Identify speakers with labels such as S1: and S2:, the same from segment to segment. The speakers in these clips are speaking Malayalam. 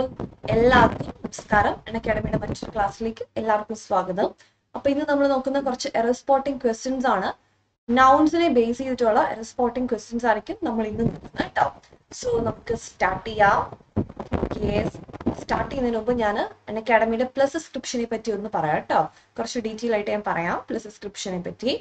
S1: അപ്പോൾ എല്ലാവർക്കും നമസ്കാരം. എൻ അക്കാഡമിയുടെ മറ്റൊരു ക്ലാസ്സിലേക്ക് എല്ലാവർക്കും സ്വാഗതം. അപ്പൊ ഇന്ന് നമ്മൾ നോക്കുന്ന കുറച്ച് എറർ സ്പോട്ടിംഗ് ക്വസ്റ്റ്യൻസ് ആണ്. നൗൺസിനെ ബേസ് ചെയ്തിട്ടുള്ള എറർ സ്പോട്ടിംഗ് ക്വസ്റ്റ്യൻസ് ആയിരിക്കും നമ്മൾ ഇന്ന് നോക്കുന്നത് കേട്ടോ സോ നമുക്ക് സ്റ്റാർട്ട് ചെയ്യാം. സ്റ്റാർട്ട് ചെയ്യുന്നതിന് മുമ്പ് ഞാൻ എൻ അക്കാഡമിയുടെ പ്ലസ് സബ്സ്ക്രിപ്ഷനെ പറ്റി ഒന്ന് പറയാം കേട്ടോ കുറച്ച് ഡീറ്റെയിൽ ആയിട്ട് ഞാൻ പറയാം പ്ലസ് സബ്സ്ക്രിപ്ഷനെ പറ്റി.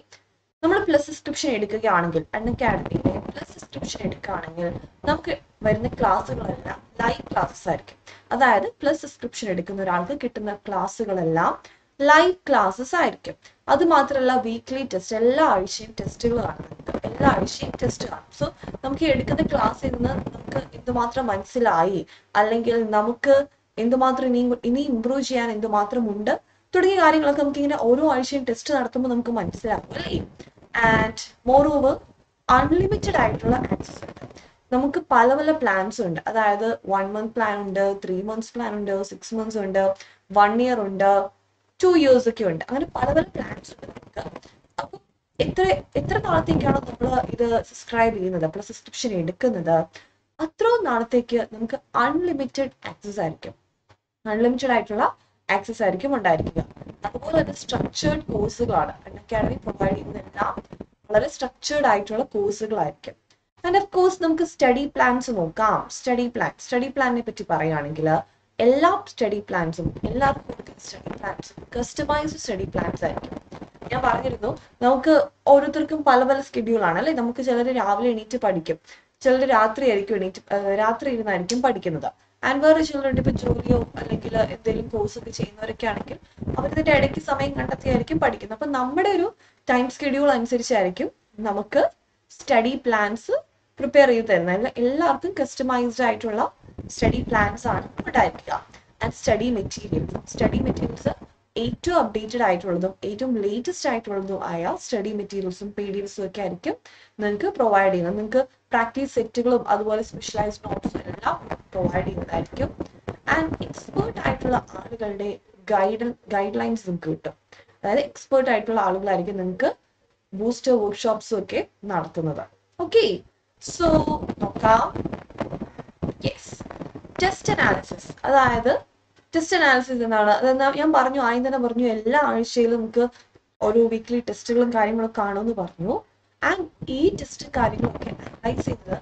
S1: നമ്മൾ പ്ലസ് സബ്സ്ക്രിപ്ഷൻ എടുക്കുകയാണെങ്കിൽ അൺ അക്കാഡമിയിലെ പ്ലസ് സബ്സ്ക്രിപ്ഷൻ എടുക്കുകയാണെങ്കിൽ നമുക്ക് വരുന്ന ക്ലാസ്സുകളെല്ലാം ലൈവ് ക്ലാസ്സസ് ആയിരിക്കും. അതായത് പ്ലസ് സബ്സ്ക്രിപ്ഷൻ എടുക്കുന്ന ഒരാൾക്ക് കിട്ടുന്ന ക്ലാസ്സുകളെല്ലാം ലൈവ് ക്ലാസ്സസ് ആയിരിക്കും. അത് മാത്രമല്ല വീക്ക്ലി ടെസ്റ്റ് എല്ലാ ആഴ്ചയും ടെസ്റ്റുകൾ കാണുന്നുണ്ട്. എല്ലാ ആഴ്ചയും ടെസ്റ്റ് കാണും. സോ നമുക്ക് എടുക്കുന്ന ക്ലാസ്സിൽ നിന്ന് നമുക്ക് എന്തുമാത്രം മനസ്സിലായി? അല്ലെങ്കിൽ നമുക്ക് എന്തുമാത്രം ഇനി ഇനി ഇമ്പ്രൂവ് ചെയ്യാൻ എന്തുമാത്രം ഉണ്ട്? തുടങ്ങിയ കാര്യങ്ങളൊക്കെ നമുക്ക് ഇങ്ങനെ ഓരോ ആഴ്ചയും ടെസ്റ്റ് നടത്തുമ്പോൾ നമുക്ക് മനസ്സിലാവും അല്ലേ? ആൻഡ് മോർ ഓവർ അൺലിമിറ്റഡ് ആയിട്ടുള്ള ആക്സസ് ഉണ്ട്. നമുക്ക് പല പല പ്ലാൻസ് ഉണ്ട്. അതായത് വൺ മന്ത് പ്ലാൻ ഉണ്ട് ത്രീ മന്ത്സ് പ്ലാൻ ഉണ്ട് സിക്സ് മന്ത്സ് ഉണ്ട് വൺ ഇയർ ഉണ്ട് ടു ഇയേഴ്സ് ഒക്കെ ഉണ്ട്. അങ്ങനെ പല പല പ്ലാൻസ് ഉണ്ട് നമുക്ക്. അപ്പൊ എത്ര എത്ര നാളത്തേക്കാണോ നമ്മൾ ഇത് സബ്സ്ക്രൈബ് ചെയ്യുന്നത് അപ്പോൾ സബ്സ്ക്രിപ്ഷൻ എടുക്കുന്നത് അത്രയും നാളത്തേക്ക് നമുക്ക് അൺലിമിറ്റഡ് ആക്സസ് ആയിരിക്കും. അൺലിമിറ്റഡ് ആയിട്ടുള്ള ആക്സസ് ആയിരിക്കും ഉണ്ടായിരിക്കുക. അതുപോലെ തന്നെ സ്ട്രക്ചേർഡ് കോഴ്സുകളാണ് അക്കാഡമി പ്രൊവൈഡ് ചെയ്യുന്നതെല്ലാം വളരെ സ്ട്രക്ചേർഡ് ആയിട്ടുള്ള കോഴ്സുകളായിരിക്കും ആൻഡ് ഓഫ് കോഴ്സ് നമുക്ക് സ്റ്റഡി പ്ലാൻസ് നോക്കാം. സ്റ്റഡി പ്ലാൻ സ്റ്റഡി പ്ലാനിനെ പറ്റി പറയുകയാണെങ്കിൽ എല്ലാ സ്റ്റഡി പ്ലാൻസും എല്ലാവർക്കും സ്റ്റഡി പ്ലാൻസും കസ്റ്റമൈസ്ഡ് സ്റ്റഡി പ്ലാൻസ് ആയിരിക്കും. ഞാൻ പറഞ്ഞിരുന്നു നമുക്ക് ഓരോരുത്തർക്കും പല പല സ്കെഡ്യൂളാണ് അല്ലെ? നമുക്ക് ചിലർ രാവിലെ എണീറ്റ് പഠിക്കും. ചിലർ രാത്രി ആയിരിക്കും എണീറ്റ് രാത്രി ഇരുന്നായിരിക്കും പഠിക്കുന്നത്. ആൻഡ് വേറെ ചിലരുണ്ട് ഇപ്പൊ ജോലിയോ അല്ലെങ്കിൽ എന്തെങ്കിലും കോഴ്സ് ഒക്കെ ചെയ്യുന്നവരൊക്കെ ആണെങ്കിൽ അവരിതിന്റെ ഇടയ്ക്ക് സമയം കണ്ടെത്തിയായിരിക്കും പഠിക്കുന്നത്. അപ്പൊ നമ്മുടെ ഒരു ടൈം സ്കെഡ്യൂൾ അനുസരിച്ചായിരിക്കും നമുക്ക് സ്റ്റഡി പ്ലാൻസ് പ്രിപ്പയർ ചെയ്ത് തരുന്നത്. എല്ലാവർക്കും കസ്റ്റമൈസ്ഡ് ആയിട്ടുള്ള സ്റ്റഡി പ്ലാൻസ് ആണ് ഉണ്ടായിരിക്കുക. And study materials study materials ഏറ്റവും അപ്ഡേറ്റഡ് ആയിട്ടുള്ളതും ഏറ്റവും ലേറ്റസ്റ്റ് ആയിട്ടുള്ളതും ആയ സ്റ്റഡി മെറ്റീരിയൽസും പി ഡി എഫ്സും ഒക്കെ ആയിരിക്കും നിങ്ങൾക്ക് പ്രൊവൈഡ് ചെയ്യുന്നത്. നിങ്ങൾക്ക് പ്രാക്ടീസ് സെറ്റുകളും അതുപോലെ സ്പെഷ്യലൈസ്ഡ് നോട്ട്സും എല്ലാം പ്രൊവൈഡ് ചെയ്യുന്നതായിരിക്കും. ആൻഡ് എക്സ്പേർട്ട് ആയിട്ടുള്ള ആളുകളുടെ ഗൈഡ് ഗൈഡ് ലൈൻസ് നിങ്ങൾക്ക് കിട്ടും. അതായത് എക്സ്പേർട്ട് ആയിട്ടുള്ള ആളുകളായിരിക്കും നിങ്ങൾക്ക് ബൂസ്റ്റർ വർക്ക്ഷോപ്സും ഒക്കെ നടത്തുന്നത്. ഓക്കെ സോ നോക്കാം. യെസ് ടെസ്റ്റ് അനാലിസിസ് അതായത് ടെസ്റ്റ് അനാലിസിസ് എന്നാണ്. അതെന്താ? ഞാൻ പറഞ്ഞു ആദ്യം തന്നെ പറഞ്ഞു എല്ലാ ആഴ്ചയിലും നമുക്ക് ഓരോ വീക്കിലി ടെസ്റ്റുകളും കാര്യങ്ങളും കാണുമെന്ന് പറഞ്ഞു. ആൻഡ് ഈ ടെസ്റ്റ് കാര്യങ്ങളൊക്കെ അനലൈസ് ചെയ്തത്.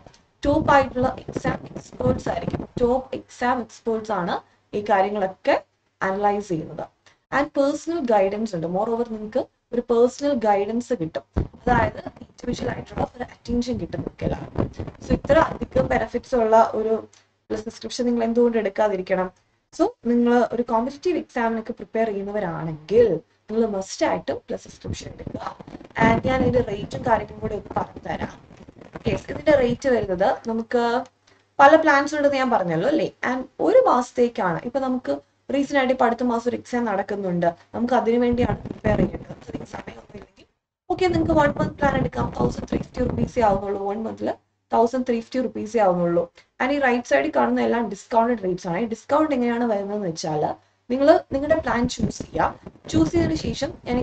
S1: ടോപ്പ് ആയിട്ടുള്ള എക്സാം എക്സ്പേർട്സ് ആയിരിക്കും. ടോപ്പ് എക്സാം എക്സ്പേർട്സ് ആണ് ഈ കാര്യങ്ങളൊക്കെ അനലൈസ് ചെയ്യുന്നത്. ആൻഡ് പേഴ്സണൽ ഗൈഡൻസ് ഉണ്ട്. മോർ ഓവർ നിങ്ങൾക്ക് ഒരു പേഴ്സണൽ ഗൈഡൻസ് കിട്ടും. അതായത് ഇൻഡിവിജ്വൽ ആയിട്ടുള്ള ഒരു അറ്റൻഷൻ കിട്ടും എല്ലാവർക്കും സോ ഇത്ര അധികം ബെനഫിറ്റ്സ് ഉള്ള ഒരു സബ്സ്ക്രിപ്ഷൻ നിങ്ങൾ എന്തുകൊണ്ട് എടുക്കാതിരിക്കണം? സോ നിങ്ങൾ ഒരു കോമ്പറ്റേറ്റീവ് എക്സാമിനൊക്കെ പ്രിപ്പയർ ചെയ്യുന്നവരാണെങ്കിൽ നിങ്ങൾ മസ്റ്റ് ആയിട്ടും പ്ലസ് സബ്സ്ക്രിപ്ഷൻ എടുക്കുക. ആൻഡ് ഞാൻ ഇതിന്റെ റേറ്റും കാര്യങ്ങളും കൂടെ ഒന്ന് പറഞ്ഞു തരാം യെസ് ഇതിന്റെ റേറ്റ് വരുന്നത് നമുക്ക് പല പ്ലാൻസ് ഉണ്ടെന്ന് ഞാൻ പറഞ്ഞല്ലോ അല്ലേ? ആൻഡ് ഒരു മാസത്തേക്കാണ്. ഇപ്പൊ നമുക്ക് റീസെന്റ് ആയിട്ട് ഇപ്പൊ അടുത്ത മാസം ഒരു എക്സാം നടക്കുന്നുണ്ട്. നമുക്ക് അതിനു വേണ്ടിയാണ് പ്രിപ്പയർ ചെയ്യേണ്ടത്. നമുക്ക് ഓക്കെ നിങ്ങൾക്ക് വൺ മന്ത് പ്ലാൻ എടുക്കാം. തൗസൻഡ് ത്രീ ഫിഫ്റ്റി റുപ്പീസേ ആവുന്നുള്ളൂ. വൺ മന്തിൽ തൗസൻഡ് ത്രീ ഫിഫ്റ്റി റുപ്പീസേ ആവുന്നുള്ളൂ. ആൻഡ് ഈ റൈറ്റ് സൈഡിൽ കാണുന്ന എല്ലാം ഡിസ്കൗണ്ടഡ് റേറ്റ്സ് ആണ്. ഈ ഡിസ്കൗണ്ട് എങ്ങനെയാണ് വരുന്നതെന്ന് വെച്ചാൽ നിങ്ങൾ നിങ്ങളുടെ പ്ലാൻ ചൂസ് ചെയ്യുക ചൂസ് ചെയ്തതിന് ശേഷം ഞാൻ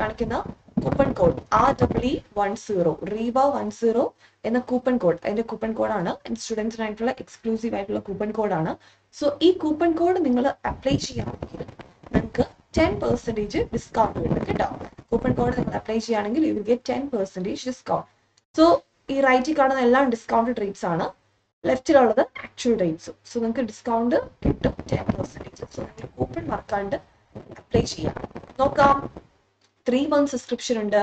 S1: കാണിക്കുന്ന coupon code R W one zero Ruivah one zero എന്ന കൂപ്പൺ കോഡ് അതിന്റെ കൂപ്പൺ കോഡാണ് സ്റ്റുഡൻസിനായിട്ടുള്ള എക്സ്ക്ലൂസീവ് ആയിട്ടുള്ള കൂപ്പൺ കോഡാണ് സോ ഈ കൂപ്പൺ കോഡ് നിങ്ങൾ അപ്ലൈ ചെയ്യുകയാണെങ്കിൽ നിങ്ങൾക്ക് ടെൻ പെർസെന്റേജ് ഡിസ്കൗണ്ട് കിട്ടും കേട്ടോ. കൂപ്പൺ കോഡ് നിങ്ങൾ അപ്ലൈ ചെയ്യുകയാണെങ്കിൽ you will get ten percentage discount so ഈ റൈറ്റിൽ കാണുന്ന എല്ലാം ഡിസ്കൗണ്ടഡ് റേറ്റ്സ് ആണ്. ലെഫ്റ്റിലുള്ളത് ആക്ച്വൽ റേറ്റ്സും സോ നിങ്ങൾക്ക് ഡിസ്കൗണ്ട് കിട്ടും ടെൻ പെർസെന്റേജ് സോ നിങ്ങൾ കൂപ്പൺ മറക്കാണ്ട് അപ്ലൈ ചെയ്യാം നോക്കാം. ത്രീ മന്ത് സബ്സ്ക്രിപ്ഷൻ ഉണ്ട്.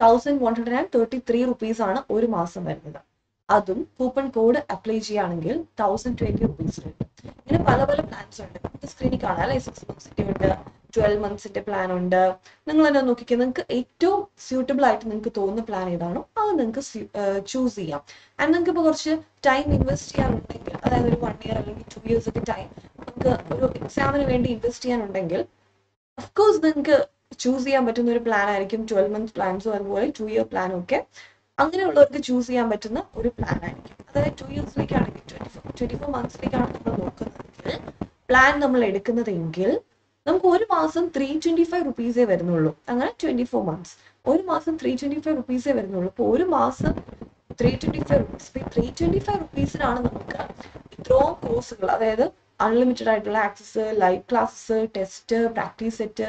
S1: Thousand one hundred and thirty three rupees ആണ് ഒരു മാസം വരുന്നത്. അതും കൂപ്പൺ കോഡ് അപ്ലൈ ചെയ്യുകയാണെങ്കിൽ തൗസൻഡ് ട്വന്റി റുപ്പീസ് കിട്ടും. ഇങ്ങനെ പല പല പ്ലാൻസ് ഉണ്ട്. സ്ക്രീനിൽ കാണാം അല്ലെ? സിക്സ് മന്ത്സിന്റെ ഉണ്ട് ട്വൽവ് മന്ത്സിന്റെ പ്ലാൻ ഉണ്ട്. നിങ്ങൾ തന്നെ നോക്കിക്കുക നിങ്ങൾക്ക് ഏറ്റവും സ്യൂട്ടബിൾ ആയിട്ട് നിങ്ങൾക്ക് തോന്നുന്ന പ്ലാൻ ഏതാണോ അത് നിങ്ങൾക്ക് ചൂസ് ചെയ്യാം. ആൻഡ് നിങ്ങൾക്ക് ഇപ്പോൾ കുറച്ച് ടൈം ഇൻവെസ്റ്റ് ചെയ്യാനുണ്ടെങ്കിൽ അതായത് ഒരു വൺ ഇയർ അല്ലെങ്കിൽ ടു ഇയേഴ്സ് ഒക്കെ ടൈം നിങ്ങൾക്ക് ഒരു എക്സാമിന് വേണ്ടി ഇൻവെസ്റ്റ് ചെയ്യാനുണ്ടെങ്കിൽ അഫ്കോഴ്സ് നിങ്ങൾക്ക് ചൂസ് ചെയ്യാൻ പറ്റുന്ന ഒരു പ്ലാൻ ആയിരിക്കും ട്വൽവ് മന്ത് പ്ലാൻസും അതുപോലെ ടു ഇയർ പ്ലാനും ഒക്കെ അങ്ങനെയുള്ളവർക്ക് ചൂസ് ചെയ്യാൻ പറ്റുന്ന ഒരു പ്ലാൻ ആയിരിക്കും. അതായത് ടു ഇയേഴ്സിലേക്കാണെങ്കിൽ ട്വന്റി ഫോർ ട്വന്റി ഫോർ മന്ത്സിലേക്കാണ് നമ്മൾ നോക്കുന്നതെങ്കിൽ പ്ലാൻ നമ്മൾ എടുക്കുന്നതെങ്കിൽ നമുക്ക് ഒരു മാസം ത്രീ ട്വന്റി ഫൈവ് റുപ്പീസേ വരുന്നുള്ളൂ. അങ്ങനെ ട്വന്റി ഫോർ മന്ത്സ് ഒരു മാസം ത്രീ ട്വന്റി ഫൈവ് റുപ്പീസേ വരുന്നുള്ളൂ. അപ്പോൾ ഒരു മാസം three twenty five rupees three twenty five റുപ്പീസിനാണ് നമുക്ക് ഇത്രയും കോഴ്സുകൾ അതായത് അൺലിമിറ്റഡ് ആയിട്ടുള്ള access live classes test practice set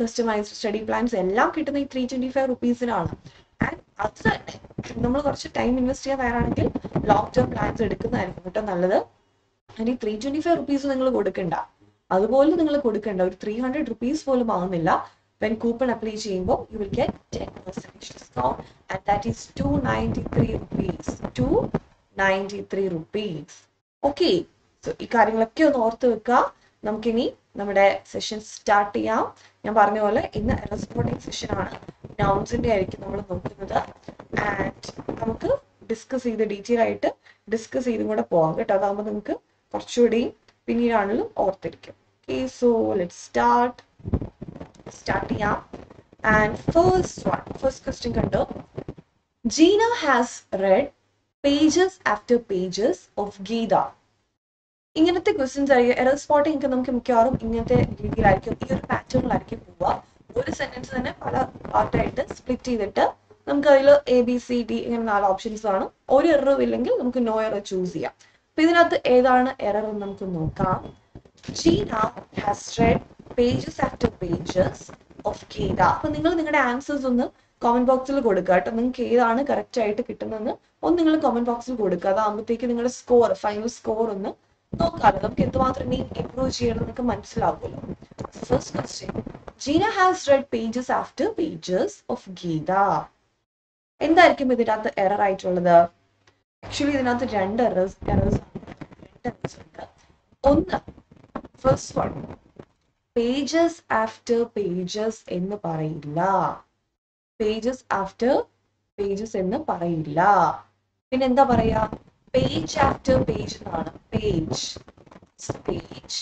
S1: customised study plans എല്ലാം കിട്ടുന്ന ഈ ത്രീ ട്വന്റി ഫൈവ് റുപ്പീസിനാണ് ആൻഡ് അത് നമ്മൾ കുറച്ച് ടൈം ഇൻവെസ്റ്റ് ചെയ്യാൻ തയ്യാറാണെങ്കിൽ ലോങ് ടേം പ്ലാൻസ് എടുക്കുന്നതായിരിക്കും കേട്ടോ നല്ലത്. ഇനി ത്രീ ട്വന്റി ഫൈവ് റുപ്പീസ് നിങ്ങൾ കൊടുക്കണ്ട. അതുപോലെ നിങ്ങൾ കൊടുക്കണ്ട. ഒരു ത്രീ ഹൺഡ്രഡ് റുപ്പീസ് പോലും ആവുന്നില്ല. വെൻ കൂപ്പൺ അപ്ലൈ ചെയ്യുമ്പോൾ you will get ten percentage discount and that is two ninety three rupees two ninety three rupees okay so ഈ കാര്യങ്ങളൊക്കെ ഒന്ന് ഓർത്ത് വെക്കുക. നമുക്കിനി നമ്മുടെ സെഷൻ സ്റ്റാർട്ട് ചെയ്യാം. ഞാൻ പറഞ്ഞ പോലെ ഇന്ന് റെസ്പോണ്ടിങ് സെഷൻ ആണ് നൗൺസിന്റെ ആയിരിക്കും നമ്മൾ നോക്കുന്നത്. ആൻഡ് നമുക്ക് ഡിസ്കസ് ചെയ്ത് ഡീറ്റെയിൽ ആയിട്ട് ഡിസ്കസ് ചെയ്തും കൂടെ പോകാം കേട്ടോ. അതാകുമ്പോൾ നിങ്ങൾക്ക് കുറച്ചുകൂടി പിന്നീടാണെങ്കിലും ഓർത്തിരിക്കും. Okay so let start start ചെയ്യാം. And first one first question കണ്ടോ? Jeena has read pages after pages of Gita. ഇങ്ങനത്തെ ക്വസ്റ്റ്യൻസ് ആയിരിക്കും. എറർ സ്പോട്ടിംഗ് നമുക്ക് മിക്കവാറും ഇങ്ങനത്തെ രീതിയിലായിരിക്കും. ഈ ഒരു പാറ്റേണിലായിരിക്കും പോവുക. ഒരു സെന്റൻസ് തന്നെ പല പാർട്ടായിട്ട് സ്പ്ലിറ്റ് ചെയ്തിട്ട് നമുക്ക് അതിൽ എ ബി സി ഡി ഇങ്ങനെ നാല് ഓപ്ഷൻസ് ആണ് ഒരു എററും ഇല്ലെങ്കിൽ നമുക്ക് നോ എറർ ചൂസ് ചെയ്യാം. അപ്പൊ ഇതിനകത്ത് ഏതാണ് എറർ എന്ന് നമുക്ക് നോക്കാം. Jeena has read pages after pages of കേദ അപ്പൊ നിങ്ങൾ നിങ്ങളുടെ ആൻസേഴ്സ് ഒന്ന് കോമന്റ് ബോക്സിൽ കൊടുക്കുക കേട്ടോ. നിങ്ങൾക്ക് ഏതാണ് കറക്റ്റ് ആയിട്ട് കിട്ടുന്നതെന്ന് ഒന്ന് നിങ്ങൾ കോമന്റ് ബോക്സിൽ കൊടുക്കുക. അതാകുമ്പോഴത്തേക്ക് നിങ്ങളുടെ സ്കോർ ഫൈനൽ സ്കോർ ഒന്ന് നോക്കാമല്ലോ നമുക്ക് എന്തുമാത്രം ഇനി ഇംപ്രൂവ് ചെയ്യണം എന്നൊക്കെ മനസ്സിലാവുമല്ലോ. First question Jeena has read pages after pages of Gita. എന്തായിരിക്കും ഇതിനകത്ത് എറർ ആയിട്ടുള്ളത്? ആക്ച്വലി ഇതിനകത്ത് രണ്ട് എറേഴ്സ് എറേഴ്സ് രണ്ട് എറേഴ്സ് ഉണ്ട്. ഒന്ന് first one pages after pages എന്ന് പറയില്ല. പേജസ് ആഫ്റ്റർ പേജസ് എന്ന് പറയില്ല. പിന്നെ എന്താ പറയാ? പേജ് ആഫ്റ്റർ പേജ് എന്നാണ്. Page page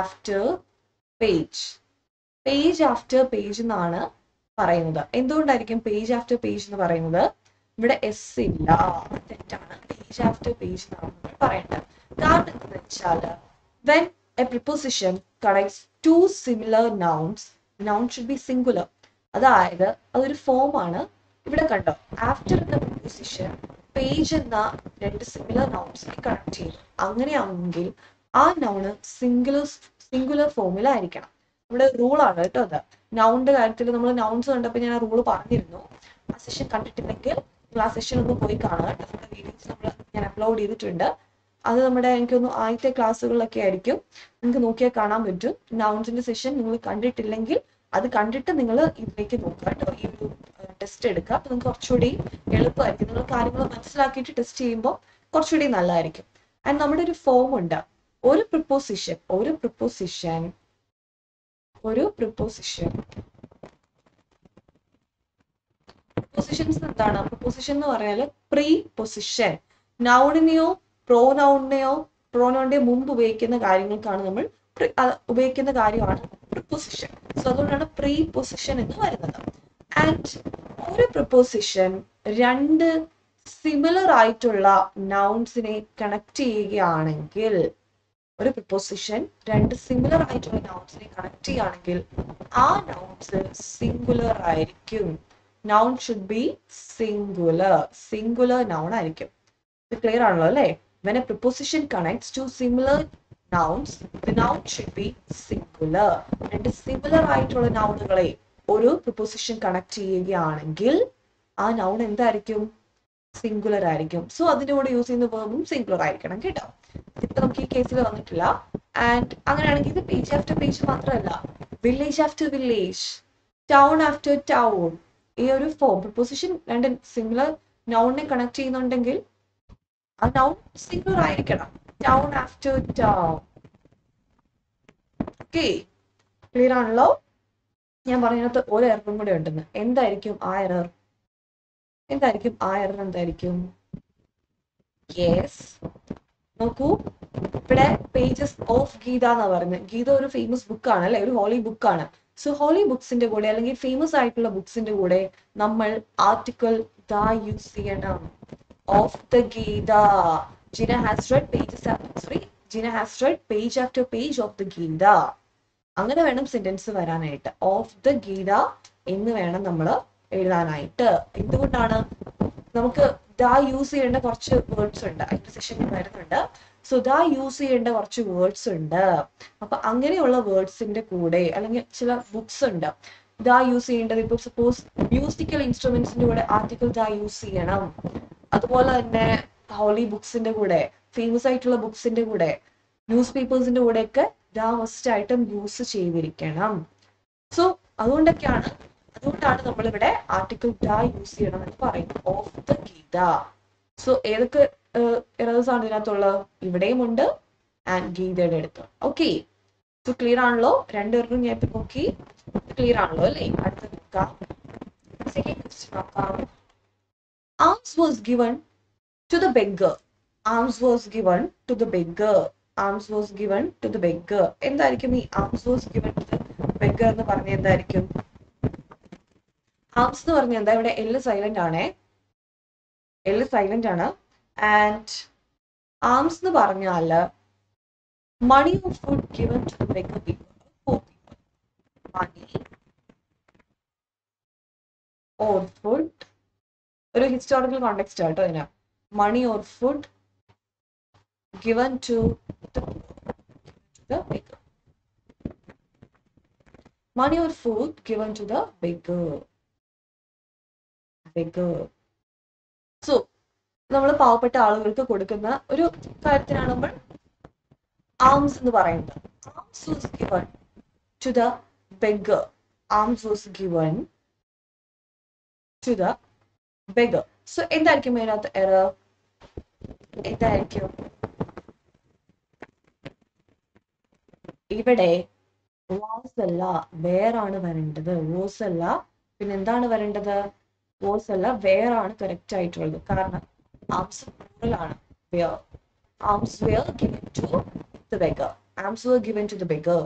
S1: after page page after page എന്നാണ് പറയുന്നത്. എന്തുകൊണ്ടായിരിക്കും പേജ് ആഫ്റ്റർ പേജ് എന്ന് പറയുന്നത്? ഇവിടെ എസ് ഇല്ല. തെറ്റാണ്. പേജ് ആഫ്റ്റർ പേജ് എന്നാണ് നമ്മൾ പറയേണ്ടത്. കാരണം എന്താണെന്ന് വെച്ചാൽ when a preposition connects to similar nouns noun should be singular അതായത് അതൊരു ഫോമാണ് ഇവിടെ കണ്ടോ? ആഫ്റ്റർ എന്ന പ്രിപ്പോസിഷൻ പേജ് എന്ന രണ്ട് സിമിലർ നൗൺസിനെ കണക്ട് ചെയ്തു. അങ്ങനെയാണെങ്കിൽ ആ നൗണ് സിംഗുലർ സിംഗുലർ ഫോമിലായിരിക്കണം നമ്മുടെ റൂൾ ആണ് കേട്ടോ അത്. നൗണിന്റെ കാര്യത്തിൽ നമ്മൾ നൗൺസ് കണ്ടപ്പോൾ ഞാൻ ആ റൂൾ പറഞ്ഞിരുന്നു. ആ സെഷൻ കണ്ടിട്ടില്ലെങ്കിൽ നിങ്ങൾ ആ സെഷൻ ഒന്ന് പോയി കാണുക കേട്ടോ. നമ്മുടെ വീഡിയോസ് നമ്മൾ ഞാൻ അപ്ലോഡ് ചെയ്തിട്ടുണ്ട്. അത് നമ്മുടെ എനിക്കൊന്ന് ആദ്യത്തെ ക്ലാസ്സുകളിലൊക്കെ ആയിരിക്കും. നിങ്ങൾക്ക് നോക്കിയാൽ കാണാൻ പറ്റും. നൗൺസിന്റെ സെഷൻ നിങ്ങൾ കണ്ടിട്ടില്ലെങ്കിൽ അത് കണ്ടിട്ട് നിങ്ങൾ ഇതിലേക്ക് നോക്കുക കേട്ടോ. ഈ ഒരു ടെസ്റ്റ് എടുക്കുക അപ്പൊ നിങ്ങൾക്ക് കുറച്ചുകൂടി എളുപ്പമായിരിക്കും. നിങ്ങൾ കാര്യങ്ങൾ മനസ്സിലാക്കിയിട്ട് ടെസ്റ്റ് ചെയ്യുമ്പോൾ കുറച്ചുകൂടി നല്ലതായിരിക്കും. ആൻഡ് നമ്മുടെ ഒരു ഫോം ഉണ്ട്. ഒരു പ്രിപ്പോസിഷൻ ഒരു പ്രിപ്പോസിഷൻ ഒരു പ്രിപ്പോസിഷൻ എന്താണ്? പ്രിപ്പോസിഷൻ എന്ന് പറഞ്ഞാൽ പ്രീ പൊസിഷൻ നൗണിനെയോ പ്രോനൗണിനെയോ പ്രോനൗണിന്റെ മുമ്പ് ഉപയോഗിക്കുന്ന കാര്യങ്ങൾക്കാണ് നമ്മൾ ഉപയോഗിക്കുന്ന കാര്യമാണ് പ്രിപ്പോസിഷൻ സോ അതുകൊണ്ടാണ് പ്രീ പൊസിഷൻ എന്ന് വരുന്നത് ആൻഡ് ഒരു പ്രപ്പോസിഷൻ രണ്ട് സിമിലർ ആയിട്ടുള്ള നൗൺസിനെ കണക്ട് ചെയ്യുകയാണെങ്കിൽ ഒരു പ്രപ്പോസിഷൻ രണ്ട് സിമിലർ ആയിട്ടുള്ള നൗൺസിനെ കണക്ട് ചെയ്യുകയാണെങ്കിൽ ആ നൗൺസ് സിംഗുലർ ആയിരിക്കും. Noun should be singular singular noun ആയിരിക്കും. ഇത് ക്ലിയർ ആണല്ലോ അല്ലേ? When a preposition connects to similar nouns the noun should be singular രണ്ട് സിമിലർ ആയിട്ടുള്ള നൗണുകളെ ഒരു പ്രിപ്പോസിഷൻ കണക്ട് ചെയ്യുകയാണെങ്കിൽ ആ നൗൺ എന്തായിരിക്കും? സിംഗുലർ ആയിരിക്കും. സോ അതിന്റെ കൂടെ യൂസ് ചെയ്യുന്ന വേർബും സിംഗുലർ ആയിരിക്കണം കേട്ടോ. ഇപ്പൊ നമുക്ക് ഈ കേസിൽ വന്നിട്ടില്ല. ആൻഡ് അങ്ങനെയാണെങ്കിൽ ഇത് പേജ് ആഫ്റ്റർ പേജ് മാത്രമല്ല. Village after village town after town ഈ ഒരു ഫോം പ്രിപ്പോസിഷൻ രണ്ട് സിംഗുലർ നൗണിനെ കണക്ട് ചെയ്യുന്നുണ്ടെങ്കിൽ ആ നൗൺ സിംഗുലർ ആയിരിക്കണം. Town after town okay clear ആണല്ലോ? ഞാൻ പറഞ്ഞതിനകത്ത് ഒരു എററും കൂടെ ഉണ്ടെന്ന്. എന്തായിരിക്കും ആ എറർ? എന്തായിരിക്കും ആ എറർ എന്തായിരിക്കും? യെസ് നോക്കൂ. ഇവിടെ പേജസ് ഓഫ് ഗീത എന്ന് പറയുന്നത് ഗീത ഒരു ഫേമസ് ബുക്കാണ് അല്ലെ? ഒരു ഹോളി ബുക്കാണ് സോ ഹോളി ബുക്സിന്റെ കൂടെ അല്ലെങ്കിൽ ഫേമസ് ആയിട്ടുള്ള ബുക്സിന്റെ കൂടെ നമ്മൾ ആർട്ടിക്കിൾ ദ യൂസ് ചെയ്യണം of the Gita. Jina has read pages sorry Jina has read page after page of the Gita. അങ്ങനെ വേണം സെന്റൻസ് വരാനായിട്ട്. ഓഫ് ദ ഗീത എന്ന് വേണം നമ്മൾ എഴുതാനായിട്ട്. എന്തുകൊണ്ടാണ്? നമുക്ക് ദ യൂസ് ചെയ്യേണ്ട കുറച്ച് വേർഡ്സ് ഉണ്ട്. അതിന്റെ സെഷനിൽ വരുന്നുണ്ട്. സോ ദാ യൂസ് ചെയ്യേണ്ട കുറച്ച് വേർഡ്സ് ഉണ്ട്. അപ്പൊ അങ്ങനെയുള്ള വേർഡ്സിന്റെ കൂടെ അല്ലെങ്കിൽ ചില ബുക്സ് ഉണ്ട്. ദാ യൂസ് ചെയ്യേണ്ടത് ഇപ്പൊ സപ്പോസ് മ്യൂസിക്കൽ ഇൻസ്ട്രുമെന്റ്സിന്റെ കൂടെ ആർട്ടിക്കിൾ ദാ യൂസ് ചെയ്യണം. അതുപോലെ തന്നെ ഹോളി ബുക്സിന്റെ കൂടെ ഫേമസ് ആയിട്ടുള്ള ബുക്സിന്റെ കൂടെ ന്യൂസ് പേപ്പേഴ്സിന്റെ കൂടെയൊക്കെ ദാ ഫസ്റ്റ് ആയിട്ടും യൂസ് ചെയ്തിരിക്കണം. സോ അതുകൊണ്ടൊക്കെയാണ് അതുകൊണ്ടാണ് നമ്മളിവിടെ ആർട്ടിക്കിൾ ദാ യൂസ് ചെയ്യണം എന്ന് പറയുന്നത്. ഓഫ് ദ ഗീത സോ ഏതൊക്കെ എറേഴ്സ് ആണ് ഇതിനകത്തുള്ളത് ഇവിടെയും ഉണ്ട്. ആൻഡ് ഗീതയുടെ അടുത്ത്. ഓക്കെ സോ ക്ലിയർ ആണല്ലോ? രണ്ടുപേർക്കും ഞാൻ ഇപ്പൊ നോക്കി. ക്ലിയർ ആണല്ലോ അല്ലേ? അടുത്ത നോക്കാം സെക്കൻഡ് ക്വസ്റ്റ്യൻ നോക്കാം. Alms was given to the beggar alms was given to the beggar alms was given to the beggar എന്തായിരിക്കും ഈ alms was given to the beggar എന്ന് പറഞ്ഞ എന്തായിരിക്കും? ആംസ് എന്ന് പറഞ്ഞ എന്താ? ഇവിടെ എൽ സൈലന്റ് ആണേ. എൽ സൈലന്റ് ആണ്. ആൻഡ് ആംസ് എന്ന് പറഞ്ഞാൽ money of food given to the beggar people money or food ഒരു ഹിസ്റ്റോറിക്കൽ കോണ്ടെക്സ്റ്റ് ആട്ടോ ഇതിന്. Money or food given to the baker. money or food given to the beggar. Beggar. So, നമ്മൾ പാവപ്പെട്ട ആളുകൾക്ക് കൊടുക്കുന്ന ഒരു കാര്യത്തിനാണ് നമ്മൾ ആംസ് എന്ന് പറയുന്നത് alms was given to the beggar alms was given to the beggar so എന്തായിരിക്കും അതിനകത്ത് എറർ എന്തായിരിക്കും ഇവിടെ വാസ് അല്ല വേർ ആണ് വരേണ്ടത്? വോസ് അല്ല പിന്നെ എന്താണ് വരേണ്ടത് വോസ് അല്ല വേർ ആണ്. കറക്റ്റ് ആയിട്ടുള്ളത് കാരണം ആംസ് ആണ് given to the beggar alms given to the beggar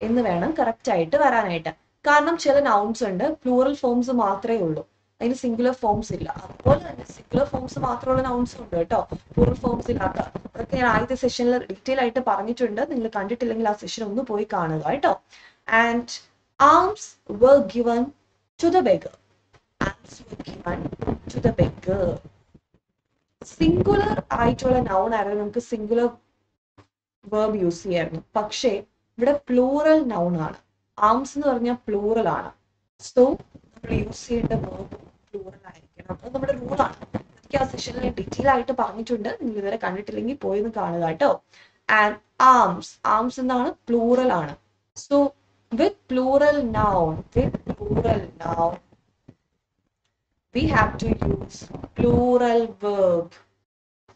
S1: എന്ന് വേണം കറക്റ്റ് ആയിട്ട് വരാനായിട്ട്. കാരണം ചില നൗൺസ് ഉണ്ട്. പ്ലൂറൽ ഫോംസ് മാത്രമേ ഉള്ളൂ. അതിന് സിംഗുലർ ഫോംസ് ഇല്ല. അതുപോലെ തന്നെ സിംഗുലർ ഫോംസ് മാത്രമുള്ള നൗൺസ് ഉണ്ട് കേട്ടോ. ഫുൾ ഫോംസ് ഇല്ലാത്ത. അതൊക്കെ ഞാൻ ആദ്യത്തെ സെഷനിൽ ഡീറ്റെയിൽ ആയിട്ട് പറഞ്ഞിട്ടുണ്ട്. നിങ്ങൾ കണ്ടിട്ടില്ലെങ്കിൽ ആ സെഷൻ ഒന്ന് പോയി കാണുക കേട്ടോ. And alms were given to the beggar. Alms were given to the beggar. Singular ആയിട്ടുള്ള നൗൺ ആയിരുന്നു നമുക്ക് സിംഗുലർ വേർബ് യൂസ് ചെയ്യായിരുന്നു. പക്ഷേ ഇവിടെ പ്ലൂറൽ നൗൺ ആണ്. ആംസ് എന്ന് പറഞ്ഞാൽ പ്ലൂറൽ ആണ്. സോ നമ്മൾ യൂസ് ചെയ്യേണ്ട വേർബ് പ്ലൂറൽ ആയിരിക്കണം അത് നമ്മുടെ റൂളാണ് എനിക്ക് ആ സെഷനിൽ ഡീറ്റെയിൽ ആയിട്ട് പറഞ്ഞിട്ടുണ്ട്. നിങ്ങൾ ഇതുവരെ കണ്ടിട്ടില്ലെങ്കിൽ പോയി ഒന്ന് കാണുക കേട്ടോ. ആൻഡ് ആംസ് ആംസ് എന്നാണ് പ്ലൂറൽ ആണ്. So with plural noun with plural noun we have to use plural verb.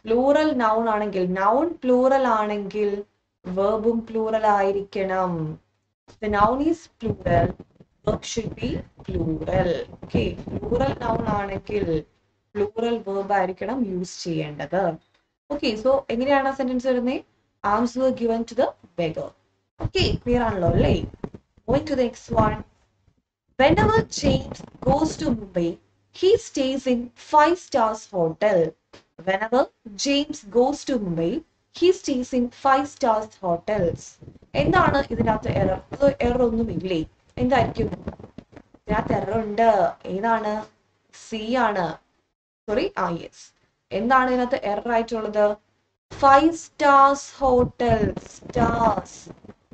S1: Plural noun ആണെങ്കിൽ നൗൺ പ്ലൂറൽ ആണെങ്കിൽ വെർബും പ്ലൂറൽ ആയിരിക്കണം. The noun is plural. Verb should be plural okay plural noun ആണെങ്കിൽ plural verb ആയിരിക്കണം യൂസ് ചെയ്യേണ്ടത് okay so എങ്ങനെയാണ് ആ സെന്റൻസ് വരുന്നത് alms were given to the beggar okay clear ആണല്ലോ അല്ലേ going to the next one whenever James goes to Mumbai he stays in five stars hotel whenever James goes to Mumbai he stays in five stars hotels എന്താണ് ഇതിനകത്ത് എറർ എറർ ഒന്നും ഇല്ലേ എന്തായിരിക്കും? ഇതിനകത്ത് എറർ ഉണ്ട്. ഏതാണ്? സി ആണ്. സോറി ആ യെസ് എന്താണ് ഇതിനകത്ത് എറർ ആയിട്ടുള്ളത്? ഫൈവ് സ്റ്റാർസ് ഹോട്ടൽ സ്റ്റാർസ്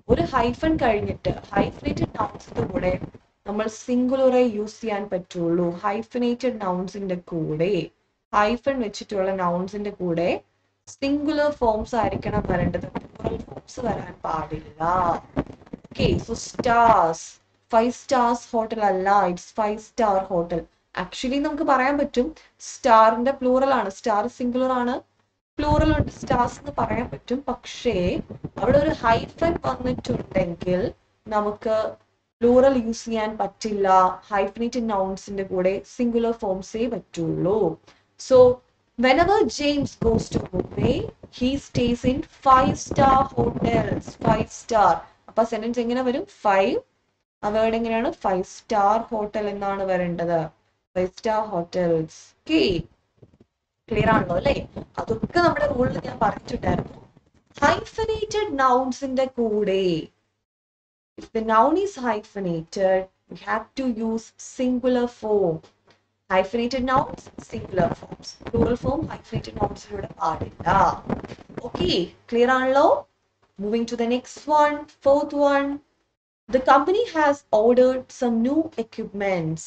S1: ഒരു ഹൈഫൺ കഴിഞ്ഞിട്ട് ഹൈഫനേറ്റഡ് നൗൺസിന്റെ കൂടെ നമ്മൾ സിംഗുലറെ യൂസ് ചെയ്യാൻ പറ്റുള്ളൂ. ഹൈഫനേറ്റഡ് നൗൺസിന്റെ കൂടെ. ഹൈഫൺ വെച്ചിട്ടുള്ള നൗൺസിന്റെ കൂടെ സിംഗുലർ ഫോംസ് ആയിരിക്കണം വരേണ്ടത്. ഫോംസ് വരാൻ പാടില്ല. Okay so stars five stars hotel അല്ല. It's five star hotel actually നമുക്ക് പറയാൻ പറ്റും സ്റ്റാറിന്റെ പ്ലൂറൽ ആണ്. സ്റ്റാർ സിംഗുലർ ആണ്. പ്ലൂറൽ ഉണ്ട്. സ്റ്റാർസ് എന്ന് പറയാൻ പറ്റും. പക്ഷേ അവിടെ ഒരു ഹൈഫൻ വന്നിട്ടുണ്ടെങ്കിൽ നമുക്ക് പ്ലൂറൽ യൂസ് ചെയ്യാൻ പറ്റില്ല. ഹൈഫനേറ്റ് നൗൺസിന്റെ കൂടെ സിംഗുലർ ഫോംസേ പറ്റുള്ളൂ. So whenever James goes to Mumbai, he stays in five star hotels. Five star. അപ്പൊ സെന്റൻസ് എങ്ങനെ വരും? ഫൈവ് വേർഡ് എങ്ങനെയാണ്? ഫൈവ് സ്റ്റാർ ഹോട്ടൽ എന്നാണ് വരേണ്ടത്. ഫൈവ് സ്റ്റാർ ഹോട്ടൽസ് ക്ലിയർ ആണല്ലോ അല്ലെ? അതൊക്കെ നമ്മുടെ റൂളിൽ ഞാൻ പറഞ്ഞിട്ടുണ്ടായിരുന്നു. ഹൈഫനേറ്റഡ് നൗൺസിന്റെ കൂടെ. The noun is hyphenated we have to use singular form. Hyphenated nouns singular forms plural form hyphenated നൗൺസിലൂടെ പാടില്ല. ഓക്കെ ക്ലിയർ ആണല്ലോ? Moving to the next one fourth one The company has ordered some new equipments.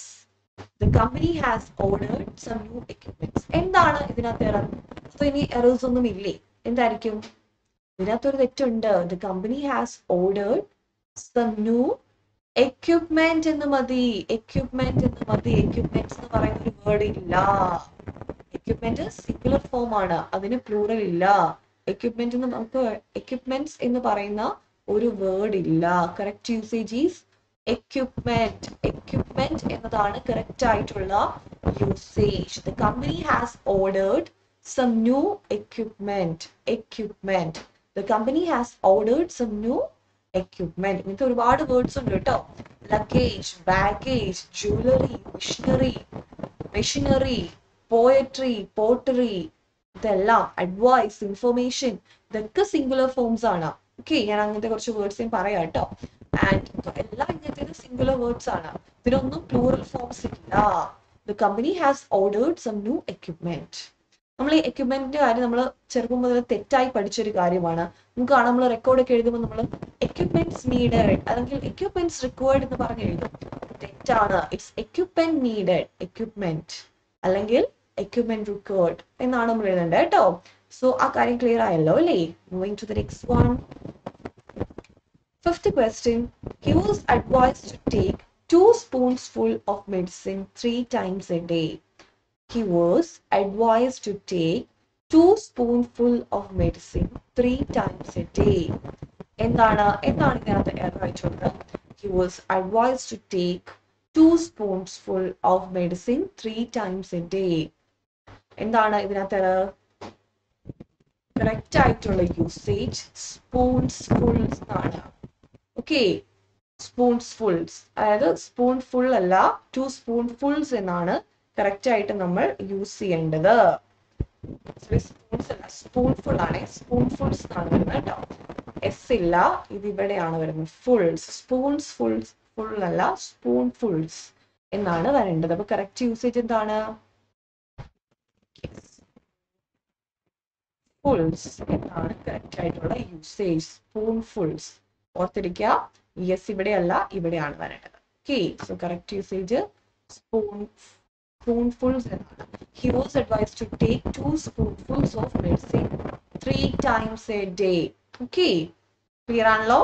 S1: The company has ordered some new equipments. എന്താണ് ഇതിനകത്ത് എറർ അപ്പൊ ഇനി എറേഴ്സ് ഒന്നും ഇല്ലേ? എന്തായിരിക്കും? ഇതിനകത്തൊരു തെറ്റുണ്ട്. The company has ordered some new equipment എന്ന് മതി. എക്യുപ്മെന്റ് എന്ന് മതി. എക്യുപ്മെന്റ്സ് എന്ന് പറയുന്ന ഒരു വേർഡ് ഇല്ല. എക്യുപ്മെന്റ് സിംഗുലർ ഫോം ആണ്. അതിന് പ്ലൂറൽ ഇല്ല. എക്യുപ്മെന്റ് എന്ന് നമുക്ക് എക്യുപ്മെന്റ്സ് എന്ന് പറയുന്ന ഒരു വേർഡ് ഇല്ല. Correct usage is equipment equipment എന്നതാണ് കറക്റ്റ് ആയിട്ടുള്ള usage the company has ordered some new equipment equipment the company has ordered some new equipment ഇങ്ങനത്തെ ഒരുപാട് വേർഡ്സ് ഉണ്ട് കേട്ടോ. Luggage baggage jewellery machinery machinery poetry pottery ഇതെല്ലാം അഡ്വൈസ് ഇൻഫർമേഷൻ ഇതൊക്കെ സിംഗുലർ ഫോംസ് ആണ്. ഓക്കെ ഞാൻ അങ്ങനത്തെ കുറച്ച് വേർഡ്സ് ഞാൻ പറയാം കേട്ടോ. ആൻഡ് എല്ലാ ഇങ്ങനത്തെ സിംഗുലർ വേർഡ്സ് ആണ്. ഇതിനൊന്നും പ്ലൂറൽ ഫോംസ് ഇല്ല. The company has ordered some new equipment നമ്മൾ ഈ എക്യുപ്മെന്റിന്റെ കാര്യം നമ്മൾ ചെറുപ്പം മുതൽ തെറ്റായി പഠിച്ചൊരു കാര്യമാണ്. നമുക്ക് കാണാം നമ്മൾ റെക്കോർഡ് ഒക്കെ എഴുതുമ്പോൾ നമ്മൾ എക്യുപ്മെന്റ്സ് നീഡഡ് അല്ലെങ്കിൽ എക്യുപ്മെന്റ്സ് റിക്വയർഡ് എന്ന് പറഞ്ഞ് എഴുതും. തെറ്റാണ്. ഇറ്റ്സ് എക്യുപ്മെന്റ് നീഡഡ് എക്യുപ്മെന്റ് അല്ലെങ്കിൽ എക്യുപ്മെന്റ് റിക്വയർഡ് എന്നാണ് നമ്മൾ എഴുതേണ്ടത് കേട്ടോ. സോ ആ കാര്യം ക്ലിയർ ആയല്ലോ അല്ലേ moving to the next one fifth question he was advise to take two spoons full of medicine three times a day he was advise to take two spoonful of medicine three times a day എന്താണ് എന്താണ് ഇതിനകത്ത് error അയച്ചുള്ളത് he was advise to take two spoons full of medicine three times a day എന്താണ് ഇതിനകത്ത് എറർ കറക്റ്റ് ആയിട്ടുള്ള യൂസേജ് സ്പൂൺസ് ഫുൾസ് ആണ്. ഓക്കെ സ്പൂൺസ് ഫുൾസ് അതായത് സ്പൂൺ ഫുൾ അല്ല ടു സ്പൂൺ ഫുൾസ് എന്നാണ് കറക്റ്റ് ആയിട്ട് നമ്മൾ യൂസ് ചെയ്യേണ്ടത്. സ്പൂൺസ് അല്ല സ്പൂൺ ഫുൾ ആണ്. സ്പൂൺ ഫുൾസ് എന്നാണ് വരുന്നത് കേട്ടോ എസ് ഇല്ല ഇത് ഇവിടെയാണ് വരുന്നത് ഫുൾസ് സ്പൂൺസ് ഫുൾസ് ഫുൾ അല്ല സ്പൂൺ ഫുൾസ് എന്നാണ് വരേണ്ടത്. അപ്പൊ കറക്റ്റ് യൂസേജ് എന്താണ്? ഫുൾസ് എന്നാണ് കറക്റ്റ് ആയിട്ടുള്ള യൂസേജ് സ്പൂൺ ഫുൾസ് ഓർത്തിരിക്കുക. യെസ് ഇവിടെയല്ല. ഇവിടെയാണ് വരേണ്ടത്. Okay so correct usage spoon spoonfuls എന്നാണ്. He was advise to take two spoonfuls of medicine three times a day okay clear ആണല്ലോ?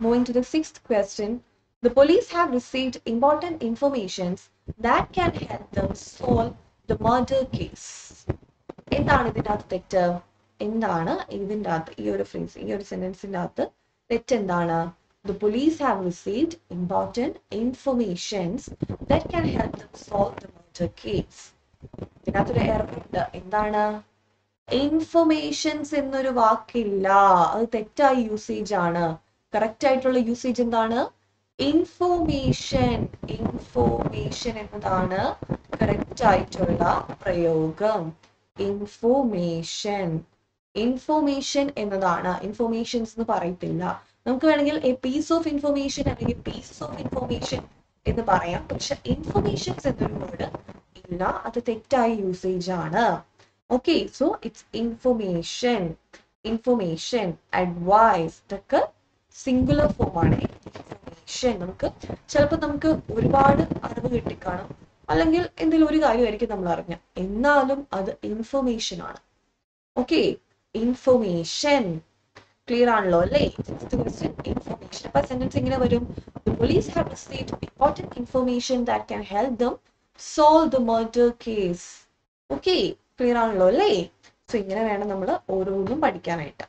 S1: Moving to the six question The police have received important informations that can help them solve the murder case. എന്താണ് ഇതിന്റെ അകത്ത് തെറ്റ്? എന്താണ് ഇതിന്റെ അകത്ത് ഈ ഒരു ഫ്രേസ് ഈ ഒരു സെന്റൻസിന്റെ അകത്ത് തെറ്റെന്താണ്? The police have received important informations that can help them solve the murder case. ഇതിനകത്തൊരു എറർ ഉണ്ട്. എന്താണ്? ഇൻഫർമേഷൻസ് എന്നൊരു വാക്കില്ല. അത് തെറ്റായ യൂസേജ് ആണ്. കറക്റ്റ് ആയിട്ടുള്ള യൂസേജ് എന്താണ്? ഇൻഫോർമേഷൻ ഇൻഫോർമേഷൻ എന്നതാണ് കറക്റ്റ് ആയിട്ടുള്ള പ്രയോഗം. ഇൻഫോർമേഷൻ ഇൻഫോർമേഷൻ എന്നതാണ്. ഇൻഫോർമേഷൻസ് എന്ന് പറയത്തില്ല. നമുക്ക് വേണമെങ്കിൽ എ പീസ് ഓഫ് ഇൻഫോർമേഷൻ അല്ലെങ്കിൽ പീസസ് ഓഫ് ഇൻഫോർമേഷൻ എന്ന് പറയാം. പക്ഷെ ഇൻഫോർമേഷൻസ് എന്നൊരു വേർഡ് ഇല്ല. അത് തെറ്റായ യൂസേജ് ആണ്. Okay so it's information information advice ഇതൊക്കെ സിംഗുലർ ഫോമാണ് ഇൻഫോർമേഷൻ നമുക്ക് ചിലപ്പോൾ നമുക്ക് ഒരുപാട് അറിവ് കിട്ടിക്കാണും. അല്ലെങ്കിൽ എന്തെങ്കിലും ഒരു കാര്യമായിരിക്കും നമ്മൾ അറിഞ്ഞ എന്നാലും അത് ഇൻഫർമേഷൻ ആണ്. ഓക്കെ ഇൻഫർമേഷൻ ക്ലിയർ ആണല്ലോ അല്ലേ? ഇൻഫർമേഷൻ അപ്പൊ സെന്റൻസ് ഇങ്ങനെ വരും. The police have received important information that can help them solve the murder case okay clear ആണല്ലോ അല്ലേ? സോ ഇങ്ങനെ വേണം നമ്മൾ ഓരോന്നും പഠിക്കാനായിട്ട്.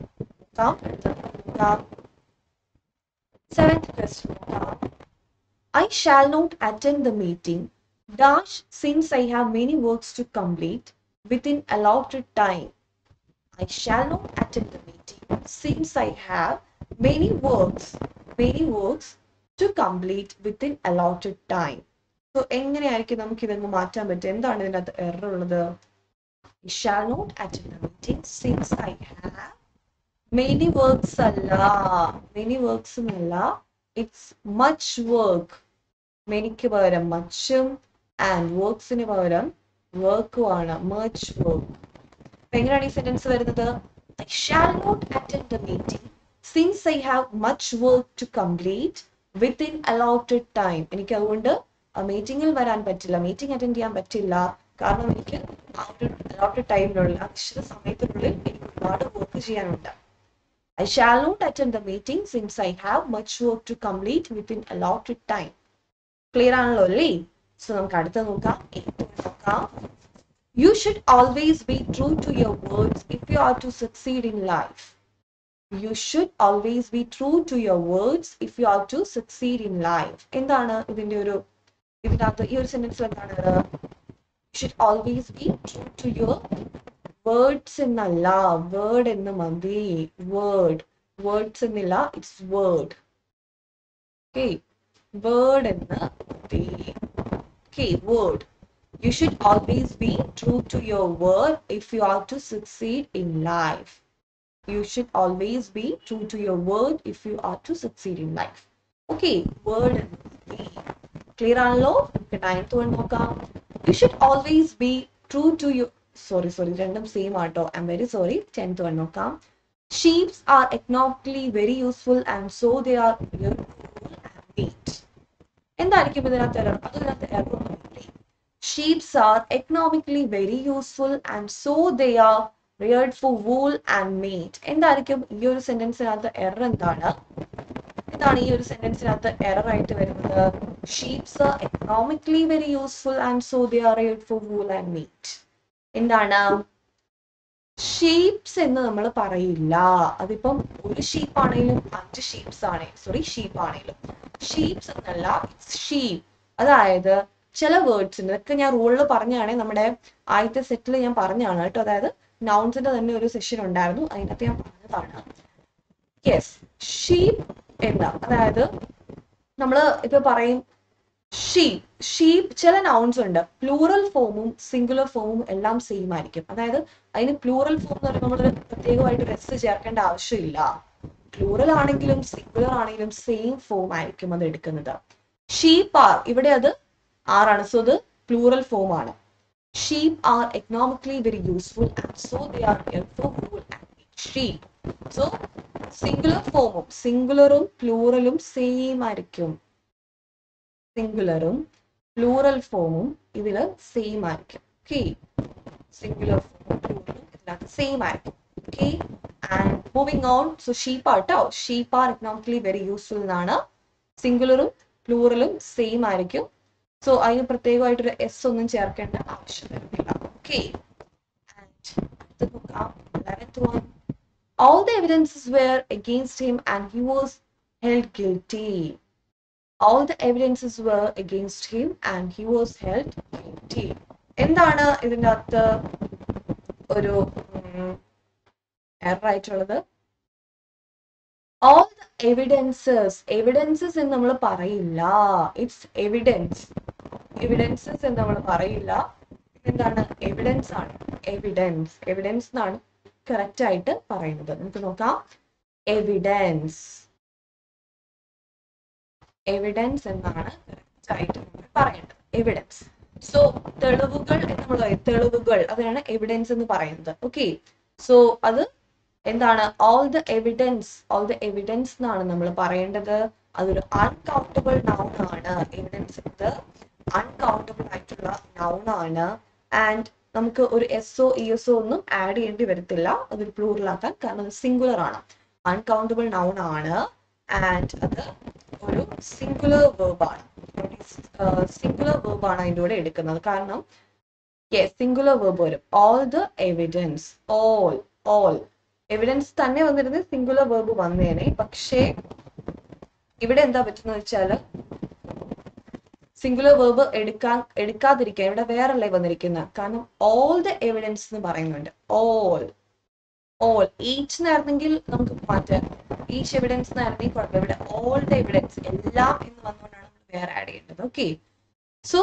S1: സെവൻത് നോക്കാം I shall not attend the meeting, dash, since I have many works to complete within allotted time. I shall not attend the meeting, since I have many works, many works to complete within allotted time. So, എങ്ങനെയായിരിക്കും നമുക്ക് ഇതങ്ങ് മാറ്റാൻ പറ്റുക എന്താണ് ഇതിനകത്ത് എറർ ഉള്ളത് I shall not attend the meeting since I have many works അല്ല many works അല്ല ഇറ്റ്സ് മച്ച് വർക്ക് മെനിക്ക് പകരം മച്ചും ആൻഡ് വർക്ക്സിന് പകരം വർക്കുമാണ് മച്ച് വർക്ക് എങ്ങനെയാണ് ഈ സെന്റൻസ് വരുന്നത്? I shall not attend the meeting since I have much work to complete within allotted time എനിക്ക് അതുകൊണ്ട് മീറ്റിംഗിൽ വരാൻ പറ്റില്ല. മീറ്റിംഗ് അറ്റൻഡ് ചെയ്യാൻ പറ്റില്ല. കാരണം എനിക്ക് അലോട്ടഡ് ടൈമിനുള്ള നിശ്ചിത സമയത്തിനുള്ളിൽ എനിക്ക് ഒരുപാട് വർക്ക് ചെയ്യാനുണ്ട്. I shall not attend the meeting since I have much work to complete within allotted time clear ആണല്ലോ അല്ലേ? സോ നമുക്ക് അടുത്ത നോക്കാം. You should always be true to your words if you are to succeed in life you should always be true to your words if you are to succeed in life എന്താണ് ഇതിന്റെ ഒരു ഇതിനകത്ത് ഈ ഒരു സെന്റൻസിൽ എന്താണ്? You should always be true to your words എന്നല്ല. വേർഡ് എന്ന് മതി. വേർഡ് വേർഡ്സ് എന്നില്ല. ഇറ്റ്സ് വേർഡ് ഓക്കെ വേർഡ് എന്ന് മതി. Okay word you should always be true to your word if you are to succeed in life you should always be true to your word if you are to succeed in life. Okay, word and be. Clear ആണല്ലോ? നമുക്ക് നയൻത്ത് വൺ നോക്കാം. You should always be true to you sorry sorry രണ്ടും സെയിം ആട്ടോ. I'm very sorry tenth one നോക്കാം sheeps are economically very useful and so they are meat എന്തായിരിക്കും ഇതിനകത്ത് എറർ അത് ഇതിനകത്ത് എറർ ഒന്നുമില്ലേ? Sheeps are economically very useful and so they are reared for wool and meat എന്തായിരിക്കും? ഈ ഒരു സെന്റൻസിനകത്ത് എറർ എന്താണ്? എന്താണ് ഈ ഒരു സെന്റൻസിനകത്ത് എറർ ആയിട്ട് വരുന്നത്? Sheeps economically very useful and so they are reared for wool and meat എന്താണ്? ഷീപ്സ് എന്ന് നമ്മൾ പറയില്ല. അതിപ്പം ഒരു ഷീപ്പ് ആണെങ്കിലും അഞ്ച് ഷീപ്സ് ആണെങ്കിലും സോറി ഷീപ്പ് ആണെങ്കിലും. ഷീപ്സ് എന്നല്ല ഷീപ്പ് അതായത് ചില വേർഡ്സ് ഉണ്ട്. ഇതൊക്കെ ഞാൻ റൂളിൽ പറഞ്ഞാണ് നമ്മുടെ ആദ്യത്തെ സെറ്റിൽ ഞാൻ പറഞ്ഞാണ് കേട്ടോ. അതായത് നൗൺസിന്റെ തന്നെ ഒരു സെഷൻ ഉണ്ടായിരുന്നു. അതിനകത്ത് ഞാൻ പറഞ്ഞതാണ് യെസ് ഷീപ്പ് എന്താ? അതായത് നമ്മൾ ഇപ്പൊ പറയും ഷീപ്പ് ഷീപ്പ് ചില നൗൺസ് ഉണ്ട്. പ്ലൂറൽ ഫോമും സിംഗുലർ ഫോമും എല്ലാം സെയിം ആയിരിക്കും. അതായത് അതിന് പ്ലൂറൽ ഫോം എന്ന് പറയുമ്പോൾ നമ്മൾ പ്രത്യേകമായിട്ട് രസ് ചേർക്കേണ്ട ആവശ്യമില്ല. പ്ലൂറൽ ആണെങ്കിലും സിംഗുലർ ആണെങ്കിലും സെയിം ഫോം ആയിരിക്കും അത് എടുക്കുന്നത്. ഷീപ്പ് ആർ ഇവിടെ അത് ആറാണ് സോ അത് പ്ലൂറൽ ഫോം ആണ്. Sheep are economically very useful so there they so singular ഫോമും സിംഗുലറും പ്ലൂറലും സെയിം ആയിരിക്കും. സിംഗുലറും പ്ലൂറൽ ഫോമും ഇതിൽ സെയിം ആയിരിക്കും. ഓക്കെ സിംഗുലർ ഫോമും പ്ലൂറലും ഇതിനകത്ത് സെയിം ആയിരിക്കും. Okay and moving on so sheep ആട്ടോ sheep are economically very useful എന്നാണ്. സിംഗുലറും പ്ലൂറലും സെയിം ആയിരിക്കും. സോ അതിന് പ്രത്യേകമായിട്ടൊരു എസ് ഒന്നും ചേർക്കേണ്ട ആവശ്യം വരുന്നില്ല okay All the evidences were against him and he was held guilty. All the evidences were against him and he was held guilty. എന്താണ് ഇതിന്റെ അകത്ത് ഒരു എറർ ആയിട്ടുള്ളത് ഓൾ ദ എവിഡൻസസ് എവിഡൻസസ് എന്ന് നമ്മൾ പറയില്ല. ഇറ്റ്സ് എവിഡൻസ് എവിഡൻസസ് എന്ന് നമ്മൾ പറയില്ല. എന്താണ്? എവിഡൻസ് ആണ്. എവിഡൻസ് എവിഡൻസ് എന്നാണ് കറക്റ്റ് ആയിട്ട് പറയുന്നത്. നമുക്ക് നോക്കാം. എവിഡൻസ് എവിഡൻസ് എന്നാണ് കറക്റ്റ് ആയിട്ട് പറയേണ്ടത്. എവിഡൻസ് സോ തെളിവുകൾ എന്ന് നമ്മൾ തെളിവുകൾ. അതിനാണ് എവിഡൻസ് എന്ന് പറയുന്നത്. ഓക്കെ സോ അത് എന്താണ്? All the evidence all the evidence എന്നാണ് നമ്മൾ പറയേണ്ടത്. അതൊരു അൺകൗണ്ടബിൾ നൗൺ ആണ്. എവിഡൻസ് ഇത് അൺകൗണ്ടബിൾ ആയിട്ടുള്ള നൗൺ ആണ്. ആൻഡ് നമുക്ക് ഒരു S or E S or ഒന്നും ആഡ് ചെയ്യേണ്ടി വരത്തില്ല. അതൊരു പ്ലൂറൽ ആക്കാൻ കാരണം അത് സിംഗുലർ ആണ്. അൺകൗണ്ടബിൾ നൗൺ ആണ്. ആൻഡ് അത് ഒരു സിംഗുലർ വേർബ് ആണ്. സിംഗുലർ വേർബ് ആണ് അതിന്റെ കൂടെ എടുക്കുന്നത്. കാരണം സിംഗുലർ വേർബ് വരും. All the evidence all all evidence തന്നെ വന്നിരുന്ന സിംഗുലർ വേർബ് വന്നേനെ. പക്ഷേ ഇവിടെ എന്താ പറ്റുന്ന വെച്ചാൽ സിംഗുലർ വേർബ് എടുക്കാൻ എടുക്കാതിരിക്കാൻ ഇവിടെ വേറല്ലേ വന്നിരിക്കുന്നത് കാരണം ഓൾ ദ എവിഡൻസ് എന്ന് പറയുന്നുണ്ട്. ഓൾ ഓൾ ഈച്ച് എന്നായിരുന്നെങ്കിൽ നമുക്ക് മാറ്റാം. ഈച്ച് എവിഡൻസ് എന്നായിരുന്നെങ്കിൽ കുഴപ്പമില്ല ഇവിടെ ഓൾ ദ എവിഡൻസ് എല്ലാം എന്ന് വന്നുകൊണ്ടാണ് നമ്മൾ വേറെ ആഡ് ചെയ്യേണ്ടത്. Okay so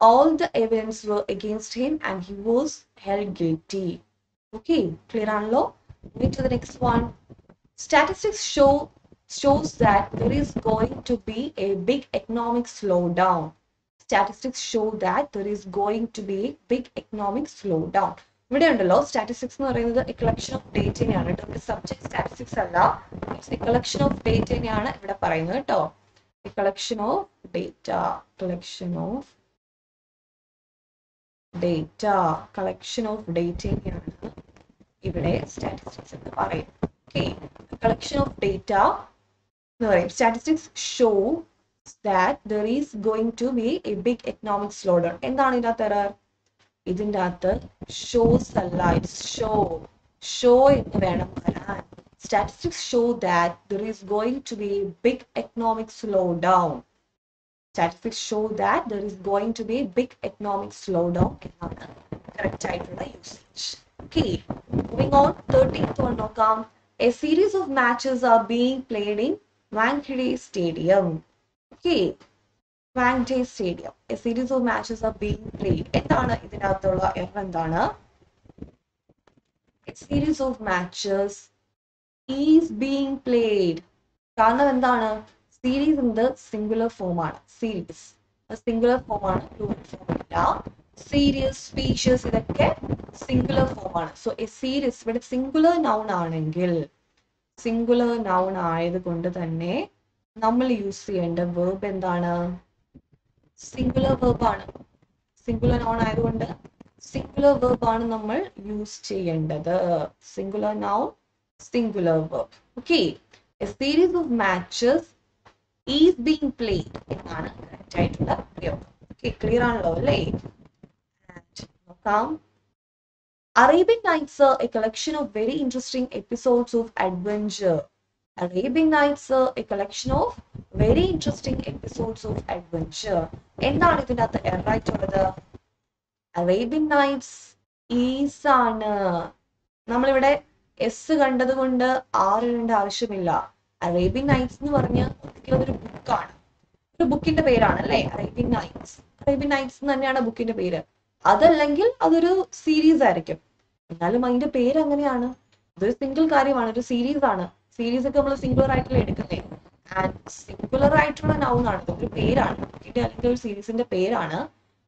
S1: all the evidence were against him and he was held guilty. Okay clear ആണല്ലോ? Moving to the next one. Statistics show shows that there is going to be a big economic slowdown. Statistics show that there is going to be big economic slowdown ഇവിടെ ഉണ്ടല്ലോ സ്റ്റാറ്റിസ്റ്റിക്സ് എന്ന് പറയുന്നത് എ കളക്ഷൻ ഓഫ് ഡേറ്റയാണ് കേട്ടോ ഇവിടെ സബ്ജക്ട് സ്റ്റാറ്റിസ്റ്റിക്സ് അല്ല ഇറ്റ്സ് എ കളക്ഷൻ ഓഫ് ഡേറ്റയാണ് ഇവിടെ പറയുന്നത് കേട്ടോ a collection of data collection of data collection of ഡേറ്റയാണ് ഇവിടെ സ്റ്റാറ്റിസ്റ്റിക്സ് എന്ന് പറയും. ഓക്കെ കളക്ഷൻ ഓഫ് ഡേറ്റ എന്ന് പറയും. Statistics show that there is going to be a big economic slowdown എന്താണ് ഇതിനകത്ത് എറർ ഇതിന്റെ അകത്ത് ഷോസ് അല്ല ഇറ്റ്സ് ഷോ ഷോ എന്ന് വേണം വരാൻ statistics show that there is going to be a big economic slowdown statistics show that there is going to be a big economic slowdown എന്നാണ് correct ആയിട്ടുള്ള usage. Okay, moving on, 13th one nokam. A series of matches are being played in Wankhede Stadium. Okay, Wankhede Stadium. A series of matches are being played. എന്താണ് ഇതിനകത്തുള്ള എറർ എന്താണ്? A series of matches is being played. കാരണം എന്താണ് സീരീസ് എന്നത് സിംഗുലർ ഫോം ആണ് സീരീസ് സിംഗുലർ ഫോം ആണ് പ്ലൂറൽ ഫോം ഇല്ല സീരീസ് സ്പീഷ്യസ് ഇതൊക്കെ സിംഗുലർ ഫോം ആണ്. സോ എ സീരിയസ് ഇവിടെ സിംഗുലർ നൗൺ ആണെങ്കിൽ സിംഗുലർ നൗൺ ആയതുകൊണ്ട് തന്നെ നമ്മൾ യൂസ് ചെയ്യേണ്ട വേർബ് എന്താണ്? സിംഗുലർ വേർബ് ആണ്. സിംഗുലർ നൗൺ ആയതുകൊണ്ട് സിംഗുലർ വേർബ് ആണ് നമ്മൾ യൂസ് ചെയ്യേണ്ടത്. Singular noun singular verb okay a series of matches is being played എന്നാണ് കറക്റ്റ് ആയിട്ടുള്ള പ്രയോഗം. ഓക്കെ ക്ലിയർ ആണല്ലോ അല്ലേ? നോക്കാം. Arabian Nights are a collection of very interesting episodes of adventure. Arabian Nights are a collection of very interesting episodes of adventure. എന്താണ് ഇതിന്റെ അകത്ത് എറായിട്ടുള്ളത് അറേബ്യൻ നൈറ്റ്സ് ഈസ് ആണ് നമ്മളിവിടെ എസ് കണ്ടത് കൊണ്ട് ആർ ഇടേണ്ട ആവശ്യമില്ല. അറേബ്യൻ നൈറ്റ്സ് എന്ന് പറഞ്ഞ് അതൊരു ബുക്കാണ് ഒരു ബുക്കിന്റെ പേരാണ് അല്ലേ അറേബ്യൻ നൈറ്റ്സ് അറേബ്യൻ നൈറ്റ്സ് തന്നെയാണ് ബുക്കിന്റെ പേര്. അതല്ലെങ്കിൽ അതൊരു സീരീസ് ആയിരിക്കും. എന്നാലും അതിന്റെ പേര് അങ്ങനെയാണ്. ഇതൊരു സിംഗിൾ കാര്യമാണ് ഒരു സീരീസ് ആണ്. സീരീസ് ഒക്കെ നമ്മൾ സിംഗുലർ ആയിട്ടുള്ള എടുക്കുന്നേ. ആൻഡ് സിംഗുലർ ആയിട്ടുള്ള നൗൺ ആണ് ഒരു പേരാണ്. അല്ലെങ്കിൽ ഒരു സീരീസിന്റെ പേരാണ്.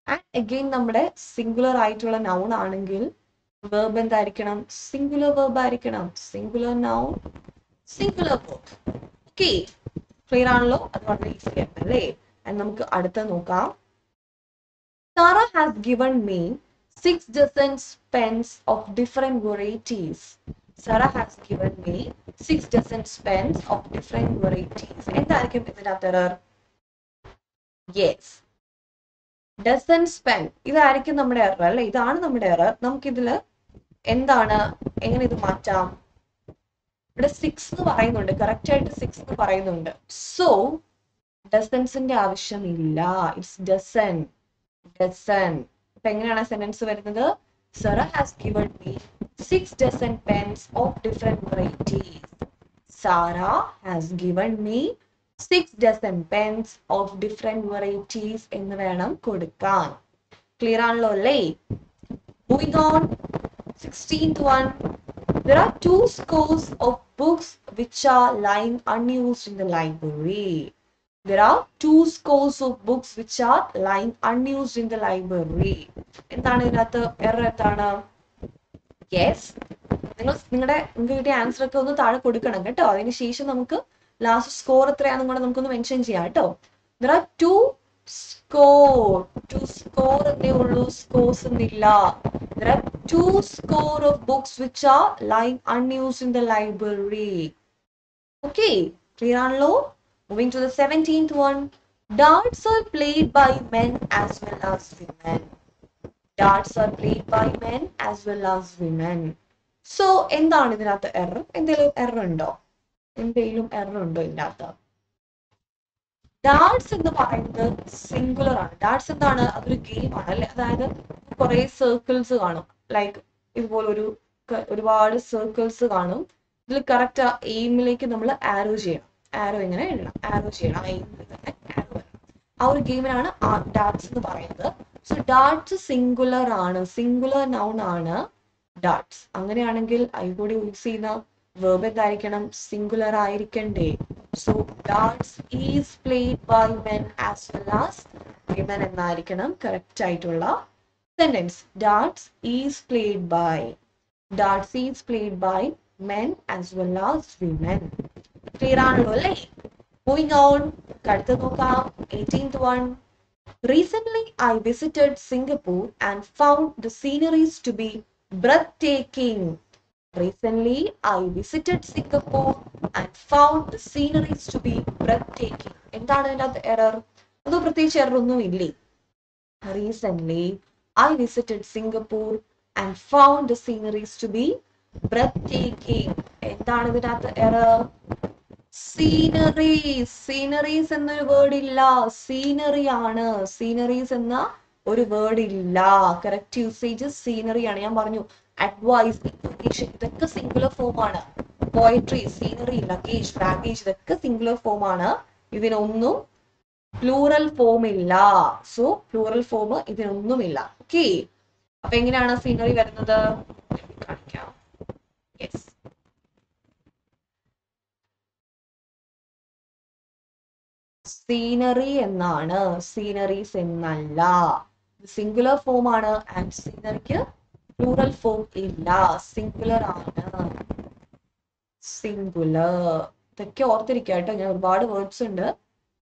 S1: ആൻഡ് അഗെയിൻ നമ്മുടെ സിംഗുലർ ആയിട്ടുള്ള നൗൺ ആണെങ്കിൽ വേർബ് എന്തായിരിക്കണം? സിംഗുലർ വേർബ് ആയിരിക്കണം. Singular noun singular okay clear ആണല്ലോ? അത് വളരെ ഈസി ആയിരുന്നു അല്ലേ നമുക്ക് അടുത്ത നോക്കാം. Sara has given me six dozens pens of different varieties Sara has given me six dozens pens of different varieties എന്തായിരിക്കും ഇതിനകത്ത് എറർ യെസ് ഡസൻസ് പെൻ ഇതായിരിക്കും നമ്മുടെ എറർ അല്ലെ? ഇതാണ് നമ്മുടെ എറർ നമുക്കിതിൽ എന്താണ്? എങ്ങനെ ഇത് മാറ്റാം? ഇവിടെ സിക്സ് എന്ന് പറയുന്നുണ്ട്. കറക്റ്റ് ആയിട്ട് സിക്സ് എന്ന് പറയുന്നുണ്ട്. സോ ഡസൻസിന്റെ ആവശ്യമില്ല. It's dozen dozen. അപ്പൊ എങ്ങനെയാണ് സെന്റൻസ് വരുന്നത്? Sara has given me six dozen pens of different varieties Sara has given me six dozen pens of different varieties എന്ന് വേണം കൊടുക്കാൻ. ക്ലിയർ ആണല്ലോ അല്ലേ? Moving on sixteenth one There are two scores of books which are lying unused in the library. There are two scores of books which are lying unused in the library. എന്താണ് ഇതിനകത്ത് എറർ എന്താണ്? യെസ് നിങ്ങൾ നിങ്ങളുടെ നിങ്ങൾക്ക് കിട്ടിയ ആൻസർ ഒക്കെ ഒന്ന് താഴെ കൊടുക്കണം കേട്ടോ. അതിന് ശേഷം നമുക്ക് ലാസ്റ്റ് സ്കോർ എത്രയാണെന്നും കൂടെ നമുക്കൊന്ന് മെൻഷൻ ചെയ്യാം കേട്ടോ. There are two score two score എന്നേ ഉള്ളൂ സ്കോർസ് എന്നില്ല. There are two score of books which are lying unused in the library okay clear ആണല്ലോ? Moving to the 17th one. Darts are played by men as well as women. Darts are played by men as well as women. So, എന്താണ് ഇതിനകത്ത് എറർ എന്തെങ്കിലും എറർ ഉണ്ടോ? എന്തെങ്കിലും എറർ ഉണ്ടോ ഇതിനകത്ത്? ഡാർട്സ് എന്ന് പറയുന്നത് സിംഗുലർ ആണ്. ഡാർട്സ് എന്താണ്? അതൊരു ഗെയിം ആണ് അല്ലെ? അതായത് കുറെ സർക്കിൾസ് കാണും. ലൈക്ക് ഇതുപോലെ ഒരു ഒരുപാട് സർക്കിൾസ് കാണും. ഇതിൽ കറക്റ്റ് എയിമിലേക്ക് നമ്മൾ ആരോ ചെയ്യണം. ആരോ ഇങ്ങനെ ഇടണം. ആരോ ചെയ്യണം. വരണം ആ ഒരു ഗെയിമിനാണ് ഡാർട്സ് എന്ന് പറയുന്നത്. സോ ഡാർട്സ് സിംഗുലർ ആണ്. സിംഗുലർ നൗൺ ആണ് ഡാർട്സ് അങ്ങനെയാണെങ്കിൽ അതിൽ കൂടി യൂസ് ചെയ്യുന്ന വേർബ് എന്തായിരിക്കണം? Singular ആയിരിക്കണ്ടേ. So darts is played by men as well as women എന്നായിരിക്കണം correct ആയിട്ടുള്ള sentence darts is played by darts is played by men as well as women clear ആണല്ലോ അല്ലേ മൂവിങ് ഓൺ അടുത്ത് നോക്കാം eighteenth one Recently, I visited Singapore and found the sceneries to be breathtaking. Recently, I visited Singapore and found the sceneries to be breathtaking. എന്താണ് അതിനകത്ത് എറർ അതോ പ്രത്യേകിച്ച് എറർ ഒന്നും ഇല്ലേ recent I visited Singapore and found the sceneries to be breathtaking എന്താണ് ഇതിനകത്ത് എറർ സീനറീസ് സീനറീസ് എന്നൊരു വേർഡ് ഇല്ല. സീനറി ആണ്. സീനറീസ് എന്ന ഒരു വേർഡ് ഇല്ല. കറക്റ്റ് യൂസേജ് സീനറി ആണ്. ഞാൻ പറഞ്ഞു. അഡ്വൈസ് ഇൻഫർമേഷൻ ഇതൊക്കെ സിംഗുലർ ഫോം ആണ്. പോയട്രി സീനറി ലഗേജ് ബാഗേജ് ഇതൊക്കെ സിംഗുലർ ഫോം ആണ്. ഇതിനൊന്നും പ്ലൂറൽ ഫോം ഇല്ല. സോ പ്ലൂറൽ ഫോം ഇതിനൊന്നുമില്ല. ഓക്കെ അപ്പൊ എങ്ങനെയാണ് സീനറി വരുന്നത്? കാണിക്കാം. യെസ് സീനറി എന്നാണ്. സീനറീസ് എന്നല്ല. സിംഗുലർ ഫോം ആണ് ആൻഡ് സീനറിക്ക് പ്ലൂറൽ ഫോം ഇല്ല. സിംഗുലർ ആണ്. സിംഗുലർ ഇതൊക്കെ ഓർത്തിരിക്കുക കേട്ടോ. ഞാൻ ഒരുപാട് വേർഡ്സ് ഉണ്ട്.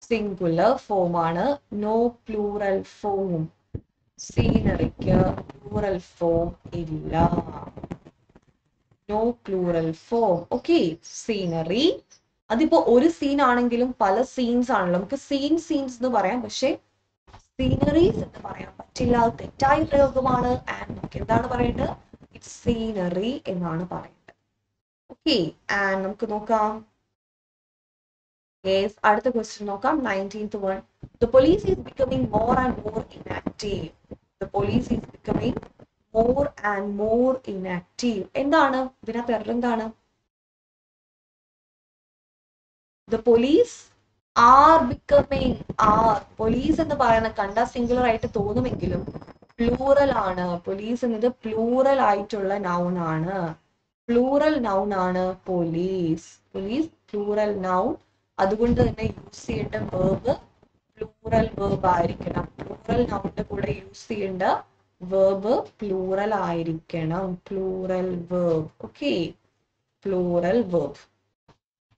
S1: സിംഗുലർ ഫോം ആണ്. നോ പ്ലൂറൽ ഫോം സീനറിക്ക് പ്ലൂറൽ ഫോം ഇല്ല. No plural form okay scenery അതിപ്പോ ഒരു സീൻ ആണെങ്കിലും പല സീൻസ് ആണല്ലോ. നമുക്ക് സീൻ സീൻസ് എന്ന് പറയാം. പക്ഷെ സീനറീസ് എന്ന് പറയാൻ പറ്റില്ല. തെറ്റായ പ്രയോഗമാണ്. ആൻഡ് നമുക്ക് എന്താണ് പറയേണ്ടത്? ഇറ്റ്സ് സീനറി എന്നാണ് പറയേണ്ടത്. ഓക്കെ ആൻഡ് നമുക്ക് നോക്കാം. യെസ് അടുത്ത ക്വസ്റ്റ്യൻ നോക്കാം. Nineteenth one the police is becoming more and more inactive the police is becoming more and more inactive എന്താണ്? ഇതിനകത്ത് എന്താണ്? The police are becoming are police എന്ന് പറയുന്ന കണ്ട സിംഗുലർ ആയിട്ട് തോന്നുമെങ്കിലും പ്ലൂറൽ ആണ്. പോലീസ് എന്നത് പ്ലൂറൽ ആയിട്ടുള്ള നൗൺ ആണ്. പ്ലൂറൽ നൗൺ ആണ് പോലീസ് പോലീസ് പ്ലൂറൽ നൗൺ അതുകൊണ്ട് തന്നെ യൂസ് ചെയ്യേണ്ട വേർബ് പ്ലൂറൽ വേർബ് ആയിരിക്കണം. പ്ലൂറൽ നൗണിന്റെ കൂടെ യൂസ് ചെയ്യേണ്ട വേർബ് പ്ലൂറൽ ആയിരിക്കണം. Plural verb okay plural verb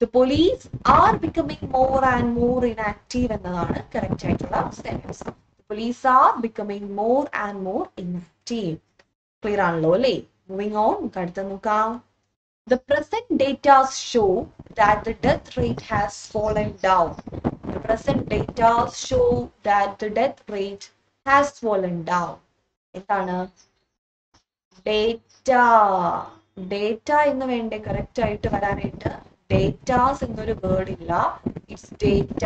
S1: the police are becoming more and more inactive എന്നതാണ് കറക്റ്റ് ആയിട്ടുള്ള sentence police are becoming more and more inactive clear ആണല്ലോ അല്ലേ? മൂവിങ് ഓൺ അടുത്ത നോക്കാം. The present datas show that the death rate has fallen down The present data show that the death rate has fallen down. എന്താണ്? ഡേറ്റ ഡേറ്റ എന്ന് വേണ്ടേ കറക്റ്റ് ആയിട്ട് വരാനായിട്ട്? ഡേറ്റാസ് എന്നൊരു വേർഡ് ഇല്ല. ഇറ്റ്സ് ഡേറ്റ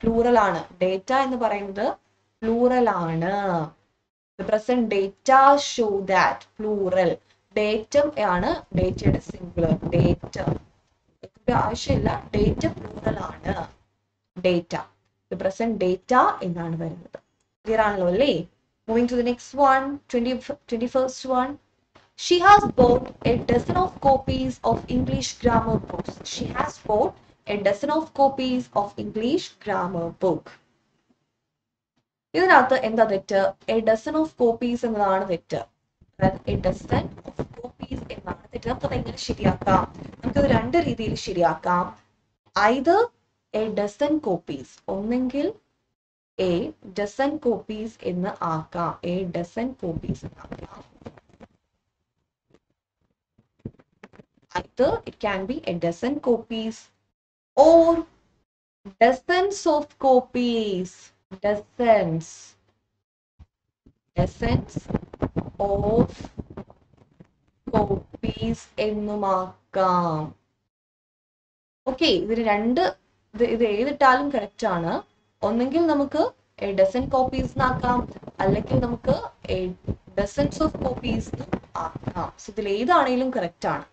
S1: പ്ലൂറൽ ആണ്. ഡേറ്റ എന്ന് പറയുന്നത് പ്ലൂറൽ ആണ്. Present data show that plural datum ആണ് ഡേറ്റയുടെ സിംഗുലർ ഡേറ്റ ആവശ്യമില്ല. ഡേറ്റ പ്ലൂറൽ ആണ്. ഡേറ്റ പ്രസന്റ് ഡേറ്റ എന്നാണ് വരുന്നത്. ക്ലിയർ ആണല്ലോ അല്ലേ? Moving to the next one twenty twenty first one She has bought a dozen of copies of English grammar books. She has bought a dozen of copies of English grammar book. ഇതിനകത്ത് എന്താ തെറ്റ്? എ ഡസൺ ഓഫ് കോപ്പീസ് എന്നതാണ് തെറ്റ്. എ ഡസൺ ഓഫ് കോപ്പീസ് എന്നാണ് തെറ്റ്. നമുക്കത് എങ്ങനെ ശരിയാക്കാം? നമുക്കത് രണ്ട് രീതിയിൽ ശരിയാക്കാം. ഐത് എ ഡസൺ കോപ്പീസ് ഒന്നെങ്കിൽ എ ഡസൺ കോപ്പീസ് എന്ന് ആക്കാം. എ ഡസൺ കോപ്പീസ് എന്നാക്കാം either it can be a dozen copies or dozens of copies. Dozens. Dozens of copies എന്നുമാക്കാം. ഓക്കെ ഇതിന് രണ്ട് ഇത് ഇത് ഏതിട്ടാലും കറക്റ്റ് ആണ്. ഒന്നെങ്കിൽ നമുക്ക് എ ഡസൻ കോപ്പീസ് എന്നാക്കാം അല്ലെങ്കിൽ നമുക്ക് എ ഡസൻസ് ഓഫ് കോപ്പീസ് ആക്കാം. സോ ഇതിൽ ഏതാണെങ്കിലും കറക്റ്റ് ആണ്.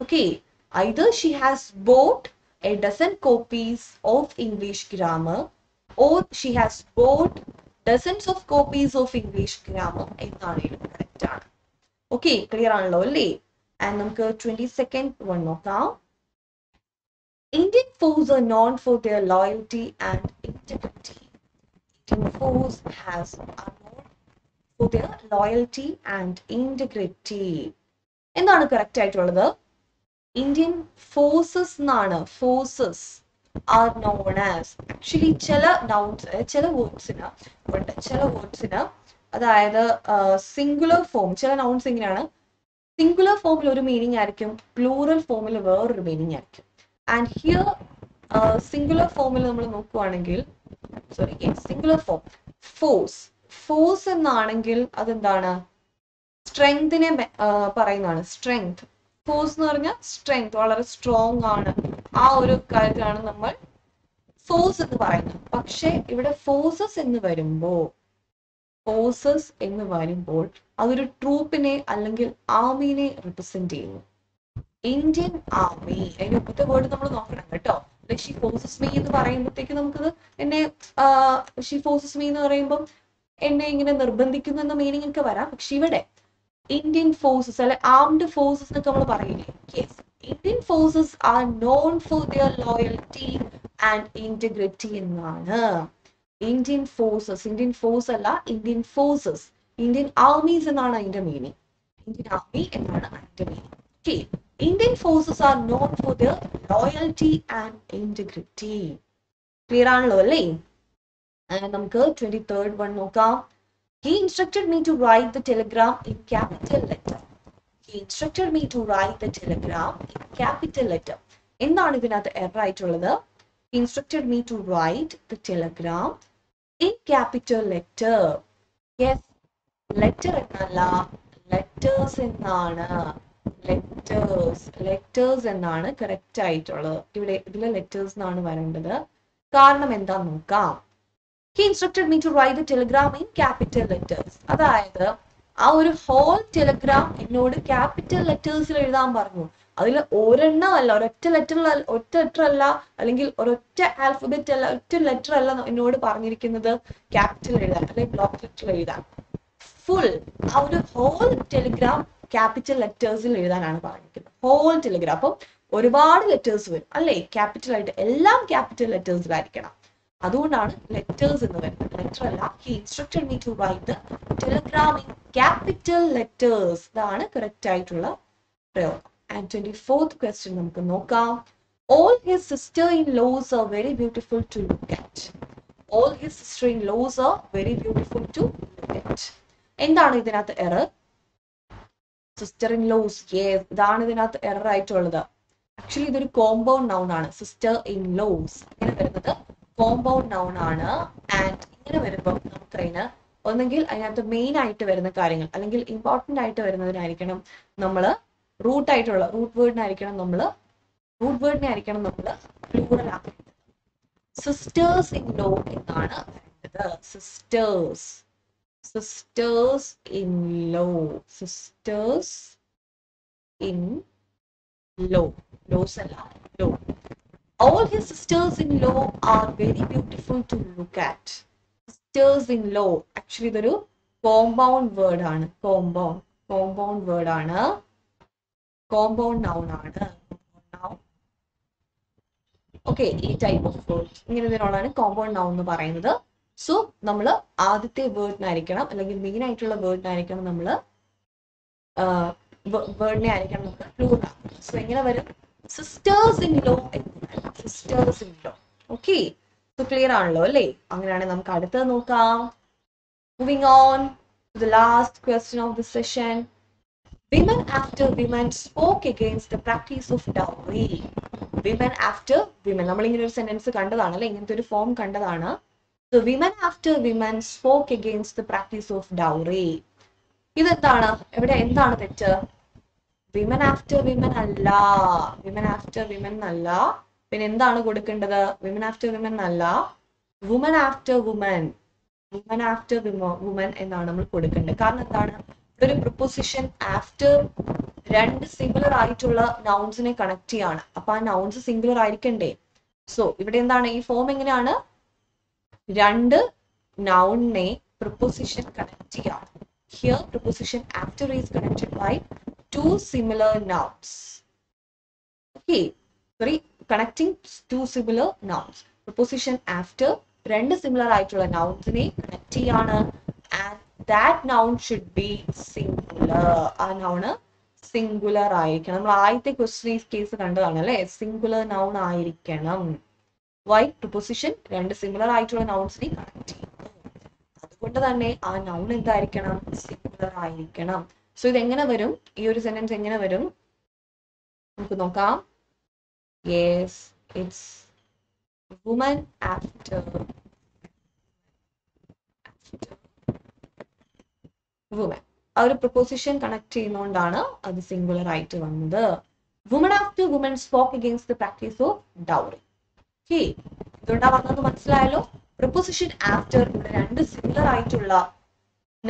S1: Okay, either she has bought a dozen copies of English grammar or she has bought dozens of copies of English grammar എന്നാണെങ്കിലും കറക്റ്റ് ആണ് ഓക്കെ ക്ലിയർ ആണല്ലോ അല്ലേ ആൻഡ് നമുക്ക് ട്വന്റി സെക്കൻഡ് വൺ നോക്കാം Indian force are known for their loyalty and integrity. Indian force has are known for their loyalty and integrity. എന്താണ് കറക്റ്റ് ആയിട്ടുള്ളത് ഇന്ത്യൻ ഫോഴ്സസ് എന്നാണ് forces are known as actually ചില നൗൺസ് ചില വേർഡ്സിന് ഉണ്ട്. ചില വേർഡ്സിന് അതായത് സിംഗുലർ ഫോം ചില നൗൺസ് ഇങ്ങനെയാണ്. സിംഗുലർ ഫോമിൽ ഒരു മീനിങ് ആയിരിക്കും. പ്ലൂറൽ ഫോമിൽ വേറൊരു മീനിങ് ആയിരിക്കും. ആൻഡ് ഹിയർ സിംഗുലർ ഫോമിൽ നമ്മൾ നോക്കുവാണെങ്കിൽ sorry singular form force force എന്നാണെങ്കിൽ അതെന്താണ്? സ്ട്രെങ്തിനെ പറയുന്നതാണ്. സ്ട്രെങ്ത് ഫോഴ്സ് എന്ന് പറഞ്ഞാൽ സ്ട്രെങ്ത് വളരെ സ്ട്രോങ് ആണ്. ആ ഒരു കാര്യത്തിലാണ് നമ്മൾ ഫോഴ്സ് എന്ന് പറയുന്നത്. പക്ഷെ ഇവിടെ ഫോഴ്സസ് എന്ന് വരുമ്പോൾ ഫോഴ്സസ് എന്ന് വരുമ്പോൾ അതൊരു ട്രൂപ്പിനെ അല്ലെങ്കിൽ ആർമിനെ റിപ്രസെന്റ് ചെയ്യുന്നു. ഇന്ത്യൻ ആർമി അതിന്റെ മുമ്പത്തെ വേർഡ് നമ്മൾ നോക്കണം കേട്ടോ. ഷി ഫോഴ്സസ് മീ എന്ന് പറയുമ്പോഴത്തേക്ക് നമുക്കത് എന്നെ ഷി ഫോഴ്സസ് മീ എന്ന് പറയുമ്പോൾ എന്നെ ഇങ്ങനെ നിർബന്ധിക്കുന്നു എന്ന മീനിങ് ഒക്കെ വരാം. പക്ഷെ ഇവിടെ ഇന്ത്യൻ ഫോഴ്സസ് അല്ലെ ആംഡ് ഫോഴ്സസ് എന്നൊക്കെ നമ്മൾ പറയില്ലേ? Indian forces are known for their loyalty and integrity എന്നാണ്. ഇന്ത്യൻ ഫോഴ്സസ് ഇന്ത്യൻ ഫോഴ്സ് അല്ല ഇന്ത്യൻ ഫോഴ്സസ് ഇന്ത്യൻ ആർമീസ് എന്നാണ് അതിന്റെ മീനിങ് ഇന്ത്യൻ ആർമി എന്നാണ് അതിന്റെ meaning Indian forces are known for their loyalty and integrity clear ആണല്ലോ അല്ലേ? നമുക്ക് ട്വന്റി തേർഡ് വൺ നോക്കാം. He instructed me to write the telegram in capital letter. He instructed me to write the telegram in capital letter. എന്താണ് ഇതിനകത്ത് എറർ ആയിട്ടുള്ളത്? Instructed me to write the telegram in capital letter yes letter എന്നല്ല ലെറ്റേഴ്സ് എന്നാണ്. ലെറ്റേഴ്സ് ലെറ്റേഴ്സ് എന്നാണ് കറക്റ്റ് ആയിട്ടുള്ളത്. ഇവിടെ ഇതിലെ ലെറ്റേഴ്സ് എന്നാണ് വരേണ്ടത്. കാരണം എന്താ നോക്കാം. He instructed me to write the telegram in capital letters അതായത് ആ ഒരു ഹോൾ ടെലിഗ്രാം എന്നോട് ക്യാപിറ്റൽ ലെറ്റേഴ്സിൽ എഴുതാൻ പറഞ്ഞു. അതിൽ ഒരെണ്ണം അല്ല ഒരൊറ്റ ലെറ്റർ ഒറ്റ ലെറ്റർ അല്ല അല്ലെങ്കിൽ ഒരൊറ്റ ആൽഫബറ്റ് അല്ല ഒറ്റ ലെറ്റർ അല്ല എന്നോട് പറഞ്ഞിരിക്കുന്നത് ക്യാപിറ്റൽ എഴുതാൻ അല്ലെങ്കിൽ ബ്ലോക്ക് ലെറ്റർ എഴുതാൻ. ഫുൾ ആ ഒരു ഹോൾ ടെലിഗ്രാം ക്യാപിറ്റൽ ലെറ്റേഴ്സിൽ എഴുതാനാണ് പറഞ്ഞിരിക്കുന്നത്. ഹോൾ ടെലിഗ്രാം അപ്പം ഒരുപാട് ലെറ്റേഴ്സ് വരും അല്ലേ? ക്യാപിറ്റൽ ആയിട്ട് എല്ലാം ക്യാപിറ്റൽ ലെറ്റേഴ്സിലായിരിക്കണം അതുകൊണ്ടാണ് ലെറ്റേഴ്സ് എന്ന് വരുന്നത്. ലെറ്റർ അല്ല he instructed me to write the telegram in capital letters ഇതാണ് കറക്റ്റ് ആയിട്ടുള്ള പ്രയോഗം. ആൻഡ് ട്വന്റി ഫോർത്ത് ക്വസ്റ്റ്യൻ നമുക്ക് നോക്കാം. All his sister in laws are very beautiful to look at all his sister in laws are very beautiful to look at എന്താണ് ഇതിനകത്ത് എറർ സിസ്റ്റർ ഇൻ ലോസ് ഇതാണ് ഇതിനകത്ത് എറർ ആയിട്ടുള്ളത്. ആക്ച്വലി ഇതൊരു കോമ്പൗണ്ട് നൗൺ ആണ്. സിസ്റ്റർ ഇൻ ലോസ് ഇങ്ങനെ വരുന്നത് കോമ്പൗണ്ട് നൗൺ ആണ്. ആൻഡ് ഇങ്ങനെ വരുമ്പോൾ നമുക്കതിന് ഒന്നെങ്കിൽ അതിനകത്ത് മെയിൻ ആയിട്ട് വരുന്ന കാര്യങ്ങൾ അല്ലെങ്കിൽ ഇമ്പോർട്ടന്റ് ആയിട്ട് വരുന്നതിനായിരിക്കണം നമ്മൾ റൂട്ട് ആയിട്ടുള്ള റൂട്ട് വേർഡിനായിരിക്കണം നമ്മൾ റൂട്ട് വേർഡിനെ ആയിരിക്കണം നമ്മൾ പ്ലൂറൽ ആക്കേണ്ടത് സിസ്റ്റേഴ്സ് ഇൻ ലോ എന്നാണ് വേണ്ടത്. Sisters sisters in law sisters in law laws അല്ല law all his sisters in law are very beautiful to look at. Sisters in law actually ഇതൊരു കോമ്പൗണ്ട് വേർഡ് ആണ്. കോമ്പൗണ്ട് കോമ്പൗണ്ട് വേർഡ് ആണ്. കോമ്പൗണ്ട് നൗൺ ആണ്. ഓക്കെ ഈ ടൈപ്പ് ഓഫ് വേർഡ് ഇങ്ങനെ ഇതിനോടാണ് കോമ്പൗണ്ട് നൗൺ എന്ന് പറയുന്നത്. സോ നമ്മൾ ആദ്യത്തെ വേർഡിനായിരിക്കണം അല്ലെങ്കിൽ മെയിൻ ആയിട്ടുള്ള വേർഡിനായിരിക്കണം നമ്മൾ വേർഡിനെ ആയിരിക്കണം നമുക്ക് പ്ലൂർ സോ എങ്ങനെ വരും? Sisters in law sisters in law okay so clear ആണല്ലോ അല്ലേ? അങ്ങനെയാണെങ്കിൽ നമുക്ക് അടുത്തത് നോക്കാം. Moving on the last question of the session women after women spoke against the practice of dowry women after women നമ്മൾ ഇങ്ങനെ ഒരു സെന്റൻസ് കണ്ടതാണ് അല്ലെ? ഇങ്ങനത്തെ ഒരു ഫോം കണ്ടതാണ്. So women after women spoke against the practice of dowry ഇതെന്താണ്? ഇവിടെ എന്താണ് തെറ്റ്? വിമൻ ആഫ്റ്റർ വിമൻ അല്ല. വിമൻ ആഫ്റ്റർ വിമൻ അല്ല. പിന്നെ എന്താണ് കൊടുക്കേണ്ടത്? വിമൻ ആഫ്റ്റർ വിമൻ അല്ല. Woman after woman woman after woman എന്നാണ് നമ്മൾ കൊടുക്കേണ്ടത്. കാരണം എന്താണ്? ഒരു പ്രിപ്പോസിഷൻ ആഫ്റ്റർ രണ്ട് സിംഗുലർ ആയിട്ടുള്ള നൗൺസിനെ കണക്ട് ചെയ്യാണ്. അപ്പൊ ആ നൗൺസ് സിംഗുലർ ആയിരിക്കണ്ടേ? സോ ഇവിടെ എന്താണ്? ഈ ഫോം എങ്ങനെയാണ്? രണ്ട് നൗണിനെ പ്രിപ്പോസിഷൻ കണക്ട് ചെയ്യാണ്. Here preposition after is connected by two similar nouns. Okay, sorry, connecting two similar nouns preposition after രണ്ട് സിമിലർ ആയിട്ടുള്ള നൗൺസിനെ കണക്ട് ചെയ്യാണ്. And that noun should be singular ആ നൗണ് സിംഗുലർ ആയിരിക്കണം. നമ്മൾ ആദ്യത്തെ ക്വസ്റ്റ്യൻ കേസ് കണ്ടതാണ് അല്ലെ? സിംഗുലർ നൗൺ ആയിരിക്കണം. വൈ പ്രിപ്പൊസിഷൻ രണ്ട് സിമിലർ ആയിട്ടുള്ള നൗൺസിനെ കണക്ട് ചെയ്യുന്നു അതുകൊണ്ട് തന്നെ ആ നൗൺ എന്തായിരിക്കണം? സിംഗുലർ ആയിരിക്കണം. സോ ഇത് എങ്ങനെ വരും? ഈ ഒരു സെന്റൻസ് എങ്ങനെ വരും? നമുക്ക് നോക്കാം. Yes it's woman after woman ആ ഒരു പ്രൊപ്പോസിഷൻ കണക്ട് ചെയ്യുന്നതുകൊണ്ടാണ് അത് സിംഗുലർ ആയിട്ട് വന്നത്. Woman after woman spoke against the practice of dowry okay ഇതുകൊണ്ടാ വന്നത് മനസ്സിലായല്ലോ? പ്രൊപ്പോസിഷൻ ആഫ്റ്റർ ഇവിടെ രണ്ട് സിമിലർ ആയിട്ടുള്ള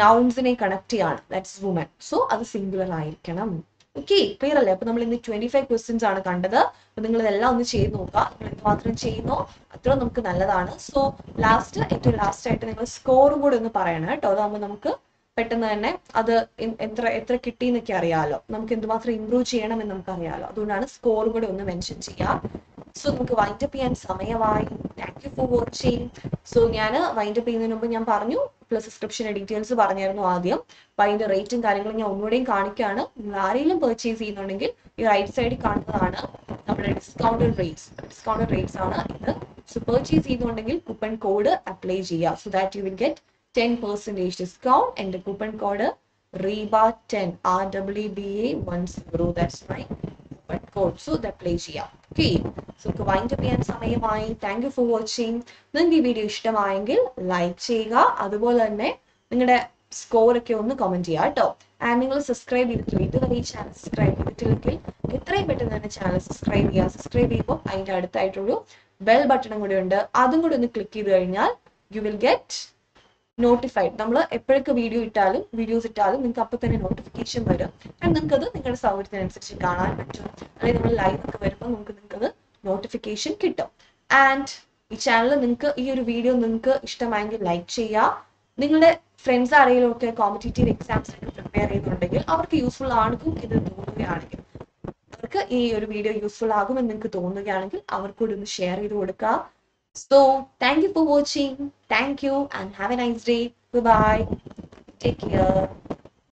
S1: നൗൺസിനെ കണക്ട് ചെയ്യാണ്. ദാറ്റ്സ് വുമൻ സോ അത് സിംഗുലർ ആയിരിക്കണം. ഓക്കെ ക്ലിയർ അല്ലേ? അപ്പൊ നമ്മൾ ഇന്ന് ട്വന്റി ഫൈവ് ക്വസ്റ്റ്യൻസ് ആണ് കണ്ടത്. അപ്പൊ നിങ്ങൾ ഇതെല്ലാം ഒന്ന് ചെയ്ത് നോക്കുക. നിങ്ങൾ എന്തുമാത്രം ചെയ്യുന്നോ അത്ര നമുക്ക് നല്ലതാണ്. സോ ലാസ്റ്റ് ഏറ്റവും ലാസ്റ്റ് ആയിട്ട് നിങ്ങൾ സ്കോറും കൂടെ ഒന്ന് പറയണം കേട്ടോ. അതാകുമ്പോൾ നമുക്ക് പെട്ടെന്ന് തന്നെ അത് എത്ര എത്ര കിട്ടി എന്നൊക്കെ അറിയാലോ. നമുക്ക് എന്തുമാത്രം ഇമ്പ്രൂവ് ചെയ്യണം എന്ന് നമുക്ക് അറിയാലോ അതുകൊണ്ടാണ് സ്കോറും കൂടെ ഒന്ന് മെൻഷൻ ചെയ്യാം. സോ നമുക്ക് വൈൻഡപ്പ് ചെയ്യാൻ സമയമായി. Thank you for watching so ഞാൻ വൈൻഡപ്പ് ചെയ്യുന്നതിന് മുമ്പ് ഞാൻ പറഞ്ഞു പ്ലസ് സബ്സ്ക്രിപ്ഷന്റെ ഡീറ്റെയിൽസ് പറഞ്ഞായിരുന്നു ആദ്യം. അപ്പൊ അതിന്റെ റേറ്റും കാര്യങ്ങളും ഞാൻ ഒന്നുകൂടെയും കാണിക്കുകയാണ് നിങ്ങൾ ആരെങ്കിലും പർച്ചേസ് ചെയ്യുന്നുണ്ടെങ്കിൽ ഈ റൈറ്റ് സൈഡിൽ കാണുന്നതാണ് നമ്മുടെ ഡിസ്കൗണ്ടഡ് റേറ്റ്സ് ഡിസ്കൗണ്ടഡ് റേറ്റ്സ് ആണ് ഇത് സോ പർച്ചേസ് ചെയ്യുന്നുണ്ടെങ്കിൽ കൂപ്പൺ കോഡ് അപ്ലൈ ചെയ്യുക. So that you will get ten percentage discount എന്റെ coupon code Reeba ten R W B A one zero that's my coupon code so ഇത് അപ്ലൈ ചെയ്യാം ഓക്കെ സോ നമുക്ക് വൈൻഡ് ചെയ്യാൻ സമയമായി. താങ്ക് യു ഫോർ വാച്ചിങ് നിങ്ങൾക്ക് ഈ വീഡിയോ ഇഷ്ടമായെങ്കിൽ ലൈക്ക് ചെയ്യുക. അതുപോലെ തന്നെ നിങ്ങളുടെ സ്കോർ ഒക്കെ ഒന്ന് കമന്റ് ചെയ്യുക കേട്ടോ. ആൻഡ് നിങ്ങൾ സബ്സ്ക്രൈബ് ചെയ്തിട്ടില്ല ഇതുവരെ ഈ ചാനൽ സബ്സ്ക്രൈബ് ചെയ്തിട്ടില്ലെങ്കിൽ എത്രയും പെട്ടെന്ന് തന്നെ ചാനൽ സബ്സ്ക്രൈബ് ചെയ്യുക. സബ്സ്ക്രൈബ് ചെയ്യുമ്പോൾ അതിന്റെ അടുത്തായിട്ടൊരു ബെൽ ബട്ടണും കൂടി ഉണ്ട്. അതും കൂടി ഒന്ന് ക്ലിക്ക് ചെയ്ത് കഴിഞ്ഞാൽ യു വിൽ ഗെറ്റ് നോട്ടിഫൈഡ് നമ്മൾ എപ്പോഴൊക്കെ വീഡിയോ ഇട്ടാലും വീഡിയോസ് ഇട്ടാലും നിങ്ങൾക്ക് അപ്പോൾ തന്നെ നോട്ടിഫിക്കേഷൻ വരും. ആൻഡ് നിങ്ങൾക്ക് അത് നിങ്ങളുടെ സൗകര്യത്തിനനുസരിച്ച് കാണാൻ പറ്റും. അതായത് നമ്മൾ ലൈവ് ഒക്കെ വരുമ്പോൾ നിങ്ങൾക്ക് നിങ്ങൾക്ക് നോട്ടിഫിക്കേഷൻ കിട്ടും. ആൻഡ് ഈ ചാനൽ നിങ്ങൾക്ക് ഈ ഒരു വീഡിയോ നിങ്ങൾക്ക് ഇഷ്ടമായെങ്കിൽ ലൈക്ക് ചെയ്യുക നിങ്ങളുടെ ഫ്രണ്ട്സ് ആരെങ്കിലും ഒക്കെ കോമ്പറ്റേറ്റീവ് എക്സാംസിനൊക്കെ പ്രിപ്പയർ ചെയ്യുന്നുണ്ടെങ്കിൽ അവർക്ക് യൂസ്ഫുൾ ആണെന്നും ഇത് തോന്നുകയാണെങ്കിൽ അവർക്ക് ഈ ഒരു വീഡിയോ യൂസ്ഫുൾ ആകുമെന്ന് നിങ്ങൾക്ക് തോന്നുകയാണെങ്കിൽ അവർക്കൂടി ഒന്ന് ഷെയർ ചെയ്ത് കൊടുക്കുക So thank you for watching. Thank you and have a nice day. Bye bye. Take care.